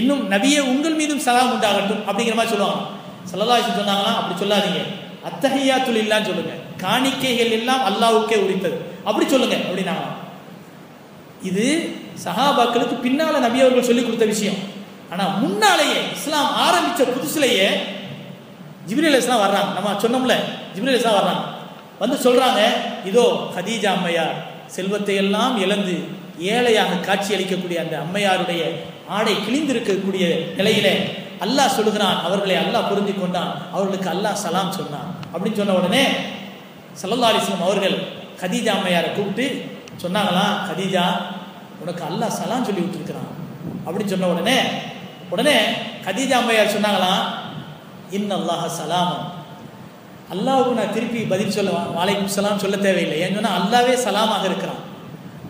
இன்னும் நபியே உங்கள் மீதும் சலாம் உண்டாகட்டும் அப்படிங்கிற மாதிரி சொல்லுவாங்க. ஸல்லல்லாஹு சொன்னாங்களா அப்படி சொல்லாதீங்க. அத்தகையா இல்லான்னு சொல்லுங்க. காணிக்கைகள் எல்லாம் அல்லாவுக்கே உரித்தது. அப்படி சொல்லுங்க அப்படின்னா இது சஹாபாக்களுக்கு பின்னால நபி அவர்கள் சொல்லி கொடுத்த விஷயம். ஆனா முன்னாலேயே இஸ்லாம் ஆரம்பிச்ச புதுசுலேயே ஜிப்ரேல் இஸ்லாம் வர்றாங்க. நம்ம சொன்னோம்ல ஜிப்ரேல் இஸ்லாம் வர்றாங்க. வந்து சொல்றாங்க இதோ ஹதீஜா அம்மையார் செல்வத்தை எல்லாம் இழந்து ஏழையாக காட்சி அளிக்கக்கூடிய அந்த அம்மையாருடைய ஆடை கிழிந்திருக்கக்கூடிய நிலையில அல்லாஹ் சொல்லுகிறான் அவர்களை அல்லாஹ் பொருந்தி கொண்டான் அவர்களுக்கு அல்லாஹ் சலாம் சொன்னான். அப்படின்னு சொன்ன உடனே சல்லல்லா அலிஸ்லாம் அவர்கள் கதீஜா அம்மையாரை கூப்பிட்டு சொன்னாங்களாம் கதீஜா உனக்கு அல்லாஹ் சலாம் சொல்லி விட்டுருக்கிறான் அப்படின்னு சொன்ன உடனே உடனே கதீஜா அம்மையார் சொன்னாங்களாம் இன் அல்லாஹ் சலாமம் அல்லாவுக்கு நான் திருப்பி பதில் சொல்ல வாழைக்கும் சலாம் சொல்ல தேவையில்லை. ஏன்னு சொன்னா அல்லாவே சலாமாக இருக்கிறான்.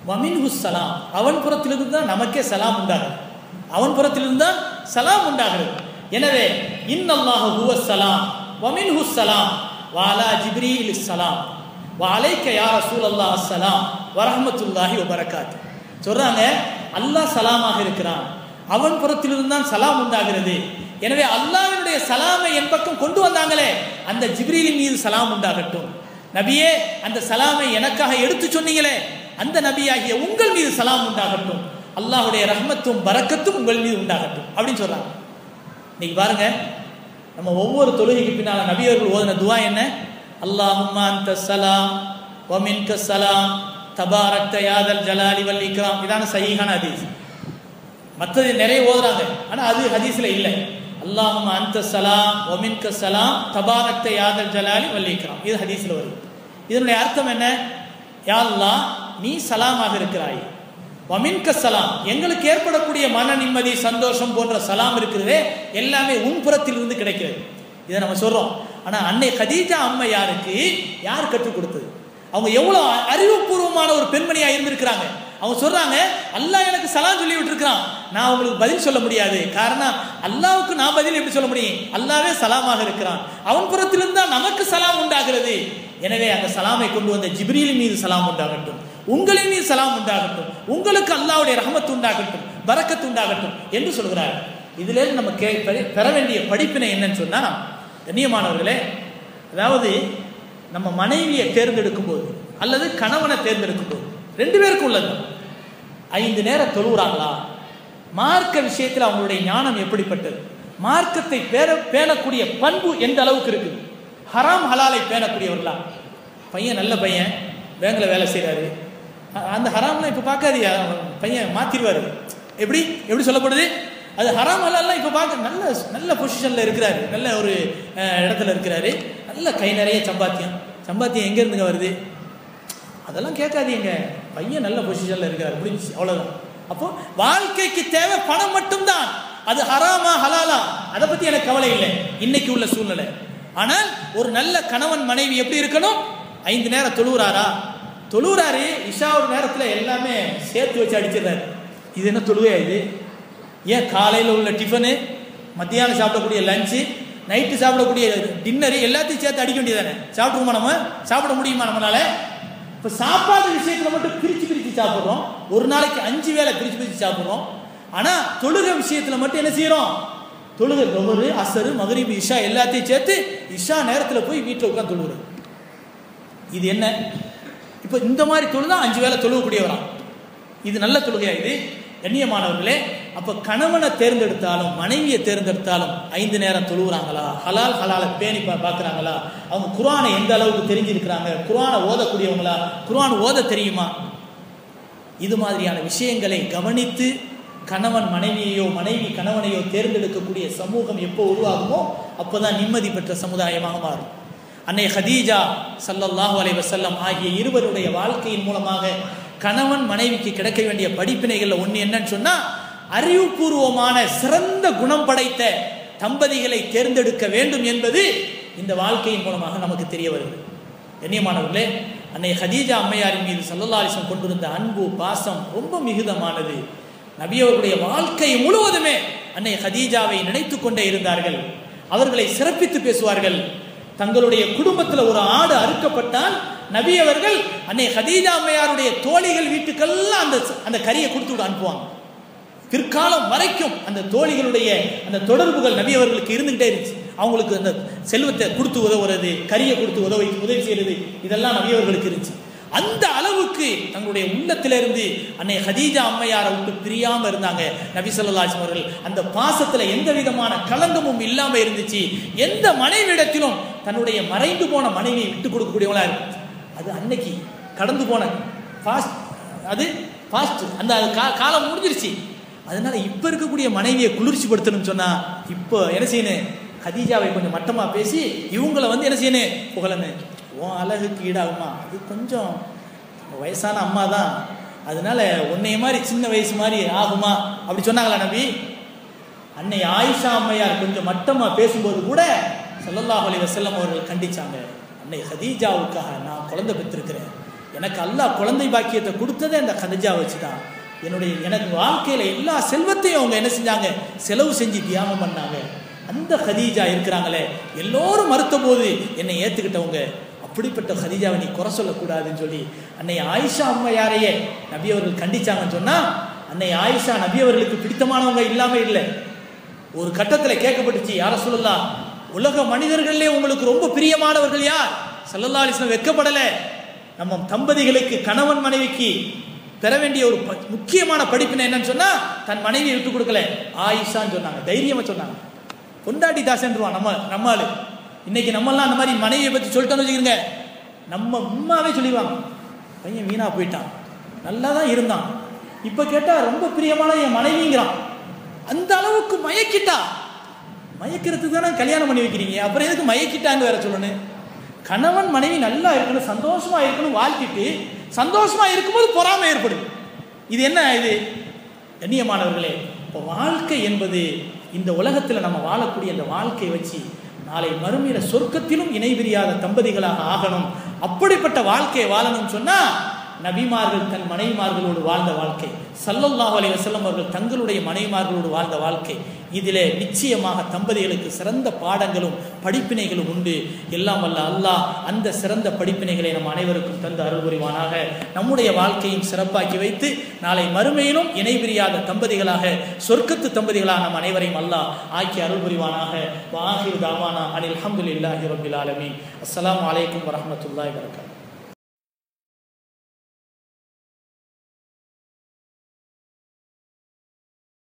வமின் ஹுஸ் சலாம். அவன் புறத்திலிருந்து தான் நமக்கே சலாம் உண்டாகும் அவன் புறத்திலிருந்து தான் சலாம் உண்டாகிறது. எனவே இன்னல்லாஹு ஹுவ சலாம் வமின் ஹுஸ் சலாம் வாலா ஜிப்ரீல் சலாம் வாலைக்க யா ரசூல் அல்லாஹ் அஸ்ஸலாம் வரஹமத்துல்லாஹி வபரகாத் சொல்றாங்க அல்லாஹ் சலாமாக இருக்கிறான். அவன் புறத்திலிருந்து தான் சலாம் உண்டாகிறது. எனவே அல்லாவினுடைய சலாமை என் பக்கம் கொண்டு வந்தாங்களே அந்த ஜிப்ரீலின் மீது சலாம் உண்டாகட்டும். நபியே அந்த சலாமை எனக்காக எடுத்து சொன்னீங்களே அந்த நபியாகிய உங்கள் மீது சலாம் உண்டாகட்டும். அல்லாஹுடைய ரஹ்மத்தும் பறக்கத்தும் உங்கள் மீது உண்டாகட்டும். அப்படின்னு சொல்றாங்க. இன்னைக்கு பாருங்க நம்ம ஒவ்வொரு தொழுகைக்கு பின்னால நபியர்கள் ஓதின துவா என்ன? அல்லாஹும்ம அந்த சலாம் வமின்க சலாம் தபாரக்த யாதல் ஜலாலி வல் இக்ராம். இதான சஹீஹான ஹதீஸ். மற்றது நிறைய ஓதுறாங்க. ஆனால் அது ஹதீஸில் இல்லை. அல்லாஹும் அந்த சலாம் ஒமின்க சலாம் தபாரக்த யாதல் ஜலாலி வல் இக்ராம். இது ஹதீஸில் வருது. இதனுடைய அர்த்தம் என்ன? யா அல்லாஹ் நீ சலாமாக இருக்கிறாய். வமின்க சலாம். எங்களுக்கு ஏற்படக்கூடிய மன நிம்மதி சந்தோஷம் போன்ற சலாம் இருக்கிறதே எல்லாமே உன் புறத்திலிருந்து கிடைக்கிறது. இதை நம்ம சொல்றோம். ஆனால் அன்னை கதீஜா அம்மையாருக்கு யார் கற்றுக் கொடுத்தது? அவங்க எவ்வளோ அறிவுபூர்வமான ஒரு பெண்மணியாக இருந்திருக்கிறாங்க. அவங்க சொல்றாங்க அல்லாஹ் எனக்கு சலாம் சொல்லி விட்டுருக்கான் நான் உங்களுக்கு பதில் சொல்ல முடியாது. காரணம் அல்லாவுக்கு நான் பதில் எப்படி சொல்ல முடியும்? அல்லாவே சலாமாக இருக்கிறான். அவன் புறத்திலிருந்து தான் நமக்கு சலாம் உண்டாகிறது. எனவே அந்த சலாமை கொண்டு வந்த ஜிப்ரீல் மீது சலாம் உண்டாகட்டும். உங்களின் மீது சலாம் உண்டாகட்டும். உங்களுக்கு அல்லாவுடைய ரஹமத்து உண்டாகட்டும் பறக்கத்து உண்டாகட்டும் என்று சொல்கிறார். இதிலிருந்து நம்ம கே பெற- வேண்டிய படிப்பினை என்னன்னு சொன்னால் கண்ணியமானவர்களே அதாவது நம்ம மனைவியை தேர்ந்தெடுக்கும் போது அல்லது கணவனை தேர்ந்தெடுக்கும் போது ரெண்டு பேருக்கும் உள்ளது. ஐந்து நேரம் தொழுகிறாங்களா மார்க்க விஷயத்தில் அவங்களுடைய ஞானம் எப்படிப்பட்டது? மார்க்கத்தை பேர பேணக்கூடிய பண்பு எந்த அளவுக்கு இருக்குது? ஹராம் ஹலாலை பேணக்கூடியவர்களா? பையன் நல்ல பையன் பேங்கில் வேலை செய்கிறாரு அந்த ஹராம்லாம் இப்போ பார்க்காதீங்க அவன் பையன் மாத்திருவாரு. எப்படி? எப்படி சொல்லப்படுது? அது ஹராம் அல்லாம் இப்போ பார்க்க நல்ல நல்ல பொசிஷனில் இருக்கிறாரு. நல்ல ஒரு இடத்துல இருக்கிறாரு. நல்ல கை நிறைய சம்பாத்தியம். சம்பாத்தியம் எங்கேருந்துங்க வருது? அதெல்லாம் கேட்காதீங்க. பையன் நல்ல பொசிஷனில் இருக்கிறார். முடிஞ்சு அவ்வளோதான் அப்போ வாழ்க்கைக்கு தேவை பணம் மட்டும்தான். அது ஹராமா ஹலாலா? அதை பற்றி எனக்கு கவலை இல்லை. இன்னைக்கு உள்ள சூழ்நிலை. ஆனால் ஒரு நல்ல கணவன் மனைவி எப்படி இருக்கணும்? ஐந்து நேரம் தொழுகிறாரா தொழுகிறாரு இஷா ஒரு நேரத்தில் எல்லாமே சேர்த்து வச்சு அடிச்சிடுறாரு. இது என்ன தொழுகையா இது? ஏன் காலையில் உள்ள டிஃபனு மத்தியானம் சாப்பிடக்கூடிய லஞ்சு நைட்டு சாப்பிடக்கூடிய டின்னரு எல்லாத்தையும் சேர்த்து அடிக்க வேண்டியதானே சாப்பிடுவோமா நம்ம? சாப்பிட முடியுமா நம்மளால? இப்போ சாப்பாடு விஷயத்தில் மட்டும் பிரித்து பிரித்து சாப்பிட்றோம். ஒரு நாளைக்கு அஞ்சு வேளை பிரித்து பிரித்து சாப்பிட்றோம். ஆனால் தொழுக விஷயத்தில் மட்டும் என்ன செய்கிறோம் தொழுக லொமரு அசரு மகரிபு இஷா எல்லாத்தையும் சேர்த்து இஷா நேரத்தில் போய் வீட்டில் உட்காந்து தொழுகிறது இது என்ன? இப்போ இந்த மாதிரி தொழுதா அஞ்சு வேளை தொழுவக்கூடியவராம் இது நல்ல தொழுகையா இது? கண்ணியமானவர்களே அப்போ கணவனை தேர்ந்தெடுத்தாலும் மனைவியை தேர்ந்தெடுத்தாலும் ஐந்து நேரம் தொழுகிறாங்களா? ஹலால் ஹலாலை பேணி பா பார்க்குறாங்களா? அவங்க குர்ஆனை எந்த அளவுக்கு தெரிஞ்சிருக்கிறாங்க? குர்ஆனை ஓதக்கூடியவங்களா? குரான் ஓத தெரியுமா? இது மாதிரியான விஷயங்களை கவனித்து கணவன் மனைவியையோ மனைவி கணவனையோ தேர்ந்தெடுக்கக்கூடிய சமூகம் எப்போ உருவாகுமோ அப்போதான் நிம்மதி பெற்ற சமுதாயமாக மாறும். அன்னை ஹதீஜா சல்லல்லாஹு அலை வசல்லம் ஆகிய இருவருடைய வாழ்க்கையின் மூலமாக கணவன் மனைவிக்கு கிடைக்க வேண்டிய படிப்பினைகள்ல ஒன்று என்னன்னு சொன்னா அறிவுபூர்வமான சிறந்த குணம் படைத்த தம்பதிகளை தேர்ந்தெடுக்க வேண்டும் என்பது இந்த வாழ்க்கையின் மூலமாக நமக்கு தெரிய வருது. கண்ணியமானவர்களே அன்னை ஹதீஜா அம்மையாரின் மீது சல்லல்லாலிசம் கொண்டிருந்த அன்பு பாசம் ரொம்ப மிகுதமானது. நபியவர்களுடைய வாழ்க்கை முழுவதுமே அன்னை ஹதீஜாவை நினைத்து கொண்டே இருந்தார்கள். அவர்களை சிறப்பித்து பேசுவார்கள். தங்களுடைய குடும்பத்தில் ஒரு ஆடு அறுக்கப்பட்டால் நபி அவர்கள் அன்னை ஹதீஜா அம்மையாருடைய தோழிகள் வீட்டுக்கெல்லாம் அந்த அந்த கறியை கொடுத்து விட அனுப்புவாங்க. பிற்காலம் வரைக்கும் அந்த தோழிகளுடைய அந்த தொடர்புகள் நபி அவர்களுக்கு இருந்துகிட்டே இருந்துச்சு. அவங்களுக்கு அந்த செல்வத்தை கொடுத்து உதவுறது கரியை கொடுத்து உதவி உதவி செய்யறது இதெல்லாம் நபி அவர்களுக்கு இருந்துச்சு. அந்த அளவுக்கு தங்களுடைய உள்ளத்திலிருந்து அன்னை ஹதீஜா அம்மையாரை விட்டு பிரியாமல் இருந்தாங்க. நபி அவர்கள் அந்த பாசத்தில் எந்த விதமான களங்கமும் இல்லாமல் இருந்துச்சு. எந்த மனைவிடத்திலும் தன்னுடைய மறைந்து போன மனைவியை விட்டு கொடுக்கக்கூடியவங்களா இருக்கு. அது அன்னைக்கு கடந்து போன ஃபாஸ்ட் அது ஃபாஸ்ட் அந்த அது கா- காலம் முடிஞ்சிருச்சு. அதனால இப்போ இருக்கக்கூடிய மனைவியை குளிர்ச்சிப்படுத்தணும்னு சொன்னா இப்போ என்ன செய்யணும்? ஹதீஜாவை கொஞ்சம் மட்டமாக பேசி இவங்கள வந்து என்ன செய்யணும்? புகழன்னு உன் அழகுக்கு ஈடாகுமா? அது கொஞ்சம் வயசான அம்மா தான் அதனால உன்னைய மாதிரி சின்ன வயசு மாதிரி ஆகுமா? அப்படி சொன்னாங்களா நபி? அன்னை ஆயிஷா அம்மையார் கொஞ்சம் மட்டமாக பேசும்போது கூட ஸல்லல்லாஹு அலி வசல்லம் அவர்கள் கண்டிச்சாங்க. அன்னை ஹதீஜாவுக்காக நான் குழந்தை பெற்றிருக்கிறேன். எனக்கு அல்லாஹ் குழந்தை பாக்கியத்தை கொடுத்ததே அந்த ஹதீஜா வச்சு தான் என்னுடைய எனக்கு வாழ்க்கையில் எல்லா செல்வத்தையும் அவங்க என்ன செஞ்சாங்க? செலவு செஞ்சு தியாகம் பண்ணாங்க. அந்த ஹதீஜா இருக்கிறாங்களே. எல்லோரும் மறுத்த போது என்னை ஏற்றுக்கிட்டவங்க அப்படிப்பட்ட ஹதீஜாவை நீ குறை சொல்லக்கூடாதுன்னு சொல்லி அன்னை ஆயிஷா அம்மையாரையே நபி அவர்கள் கண்டிச்சாங்கன்னு சொன்னா அன்னை ஆயிஷா நபி அவர்களுக்கு பிடித்தமானவங்க இல்லாம இல்லை. ஒரு கட்டத்தில் கேட்கப்பட்டுச்சு யார சொல்லலாம் உலக மனிதர்களே உங்களுக்கு ரொம்ப பிரியமானவர்கள் யார்? சல்லல்லா அலிஸ்லாம் நம்ம தம்பதிகளுக்கு கணவன் மனைவிக்கு பெற வேண்டிய ஒரு முக்கியமான படிப்பினை என்னன்னு சொன்னா தன் மனைவியை விட்டு கொடுக்கல. ஆயிஷான்னு சொன்னாங்க தைரியமா சொன்னாங்க. கொண்டாட்டி தாசன்ருவான் நம்ம நம்ம ஆளு. இன்னைக்கு நம்மெல்லாம் அந்த மாதிரி மனைவியை பற்றி சொல்லிட்டோம்னு வச்சுக்கோங்க நம்ம உண்மாவே சொல்லிடுவாங்க. பையன் வீணாக போயிட்டான். நல்லா தான் இருந்தான். இப்போ கேட்டால் ரொம்ப பிரியமான என் மனைவிங்கிறான். அந்த அளவுக்கு மயக்கிட்டா. மயக்கிறதுக்கு தானே கல்யாணம் பண்ணி வைக்கிறீங்க. அப்புறம் எதுக்கு மயக்கிட்டான்னு வேற சொல்லணும் கணவன் மனைவி நல்லா இருக்கணும் சந்தோஷமா இருக்கணும் வாழ்த்திட்டு சந்தோஷமா இருக்கும்போது பொறாமை ஏற்படும். இது என்ன இது? கண்ணியமானவர்களே இப்போ வாழ்க்கை என்பது இந்த உலகத்தில் நம்ம வாழக்கூடிய அந்த வாழ்க்கையை வச்சு நாளை மறுமையில சொர்க்கத்திலும் இணை பிரியாத தம்பதிகளாக ஆகணும். அப்படிப்பட்ட வாழ்க்கையை வாழணும்னு சொன்னா நபிமார்கள் தன் மனைவிமார்களோடு வாழ்ந்த வாழ்க்கை. சல்லல்லாஹ் அலி வசல்லம் அவர்கள் தங்களுடைய மனைவிமார்களோடு வாழ்ந்த வாழ்க்கை. இதிலே நிச்சயமாக தம்பதிகளுக்கு சிறந்த பாடங்களும் படிப்பினைகளும் உண்டு. எல்லாம் வல்ல அல்லாஹ் அந்த சிறந்த படிப்பினைகளை நம் அனைவருக்கும் தந்து அருள் புரிவானாக. நம்முடைய வாழ்க்கையும் சிறப்பாக்கி வைத்து நாளை மறுமையிலும் இணைபிரியாத தம்பதிகளாக சொர்க்கத்து தம்பதிகளாக நம் அனைவரையும் அல்லாஹ் ஆக்கி அருள் புரிவானாக. வாஹிர் தாமானா அனில் அல்ஹம்துலில்லாஹி ரப்பில் ஆலமி அஸ்லாம் அலைக்கும் வரமத்துல்லாய் வரகாத்துஹு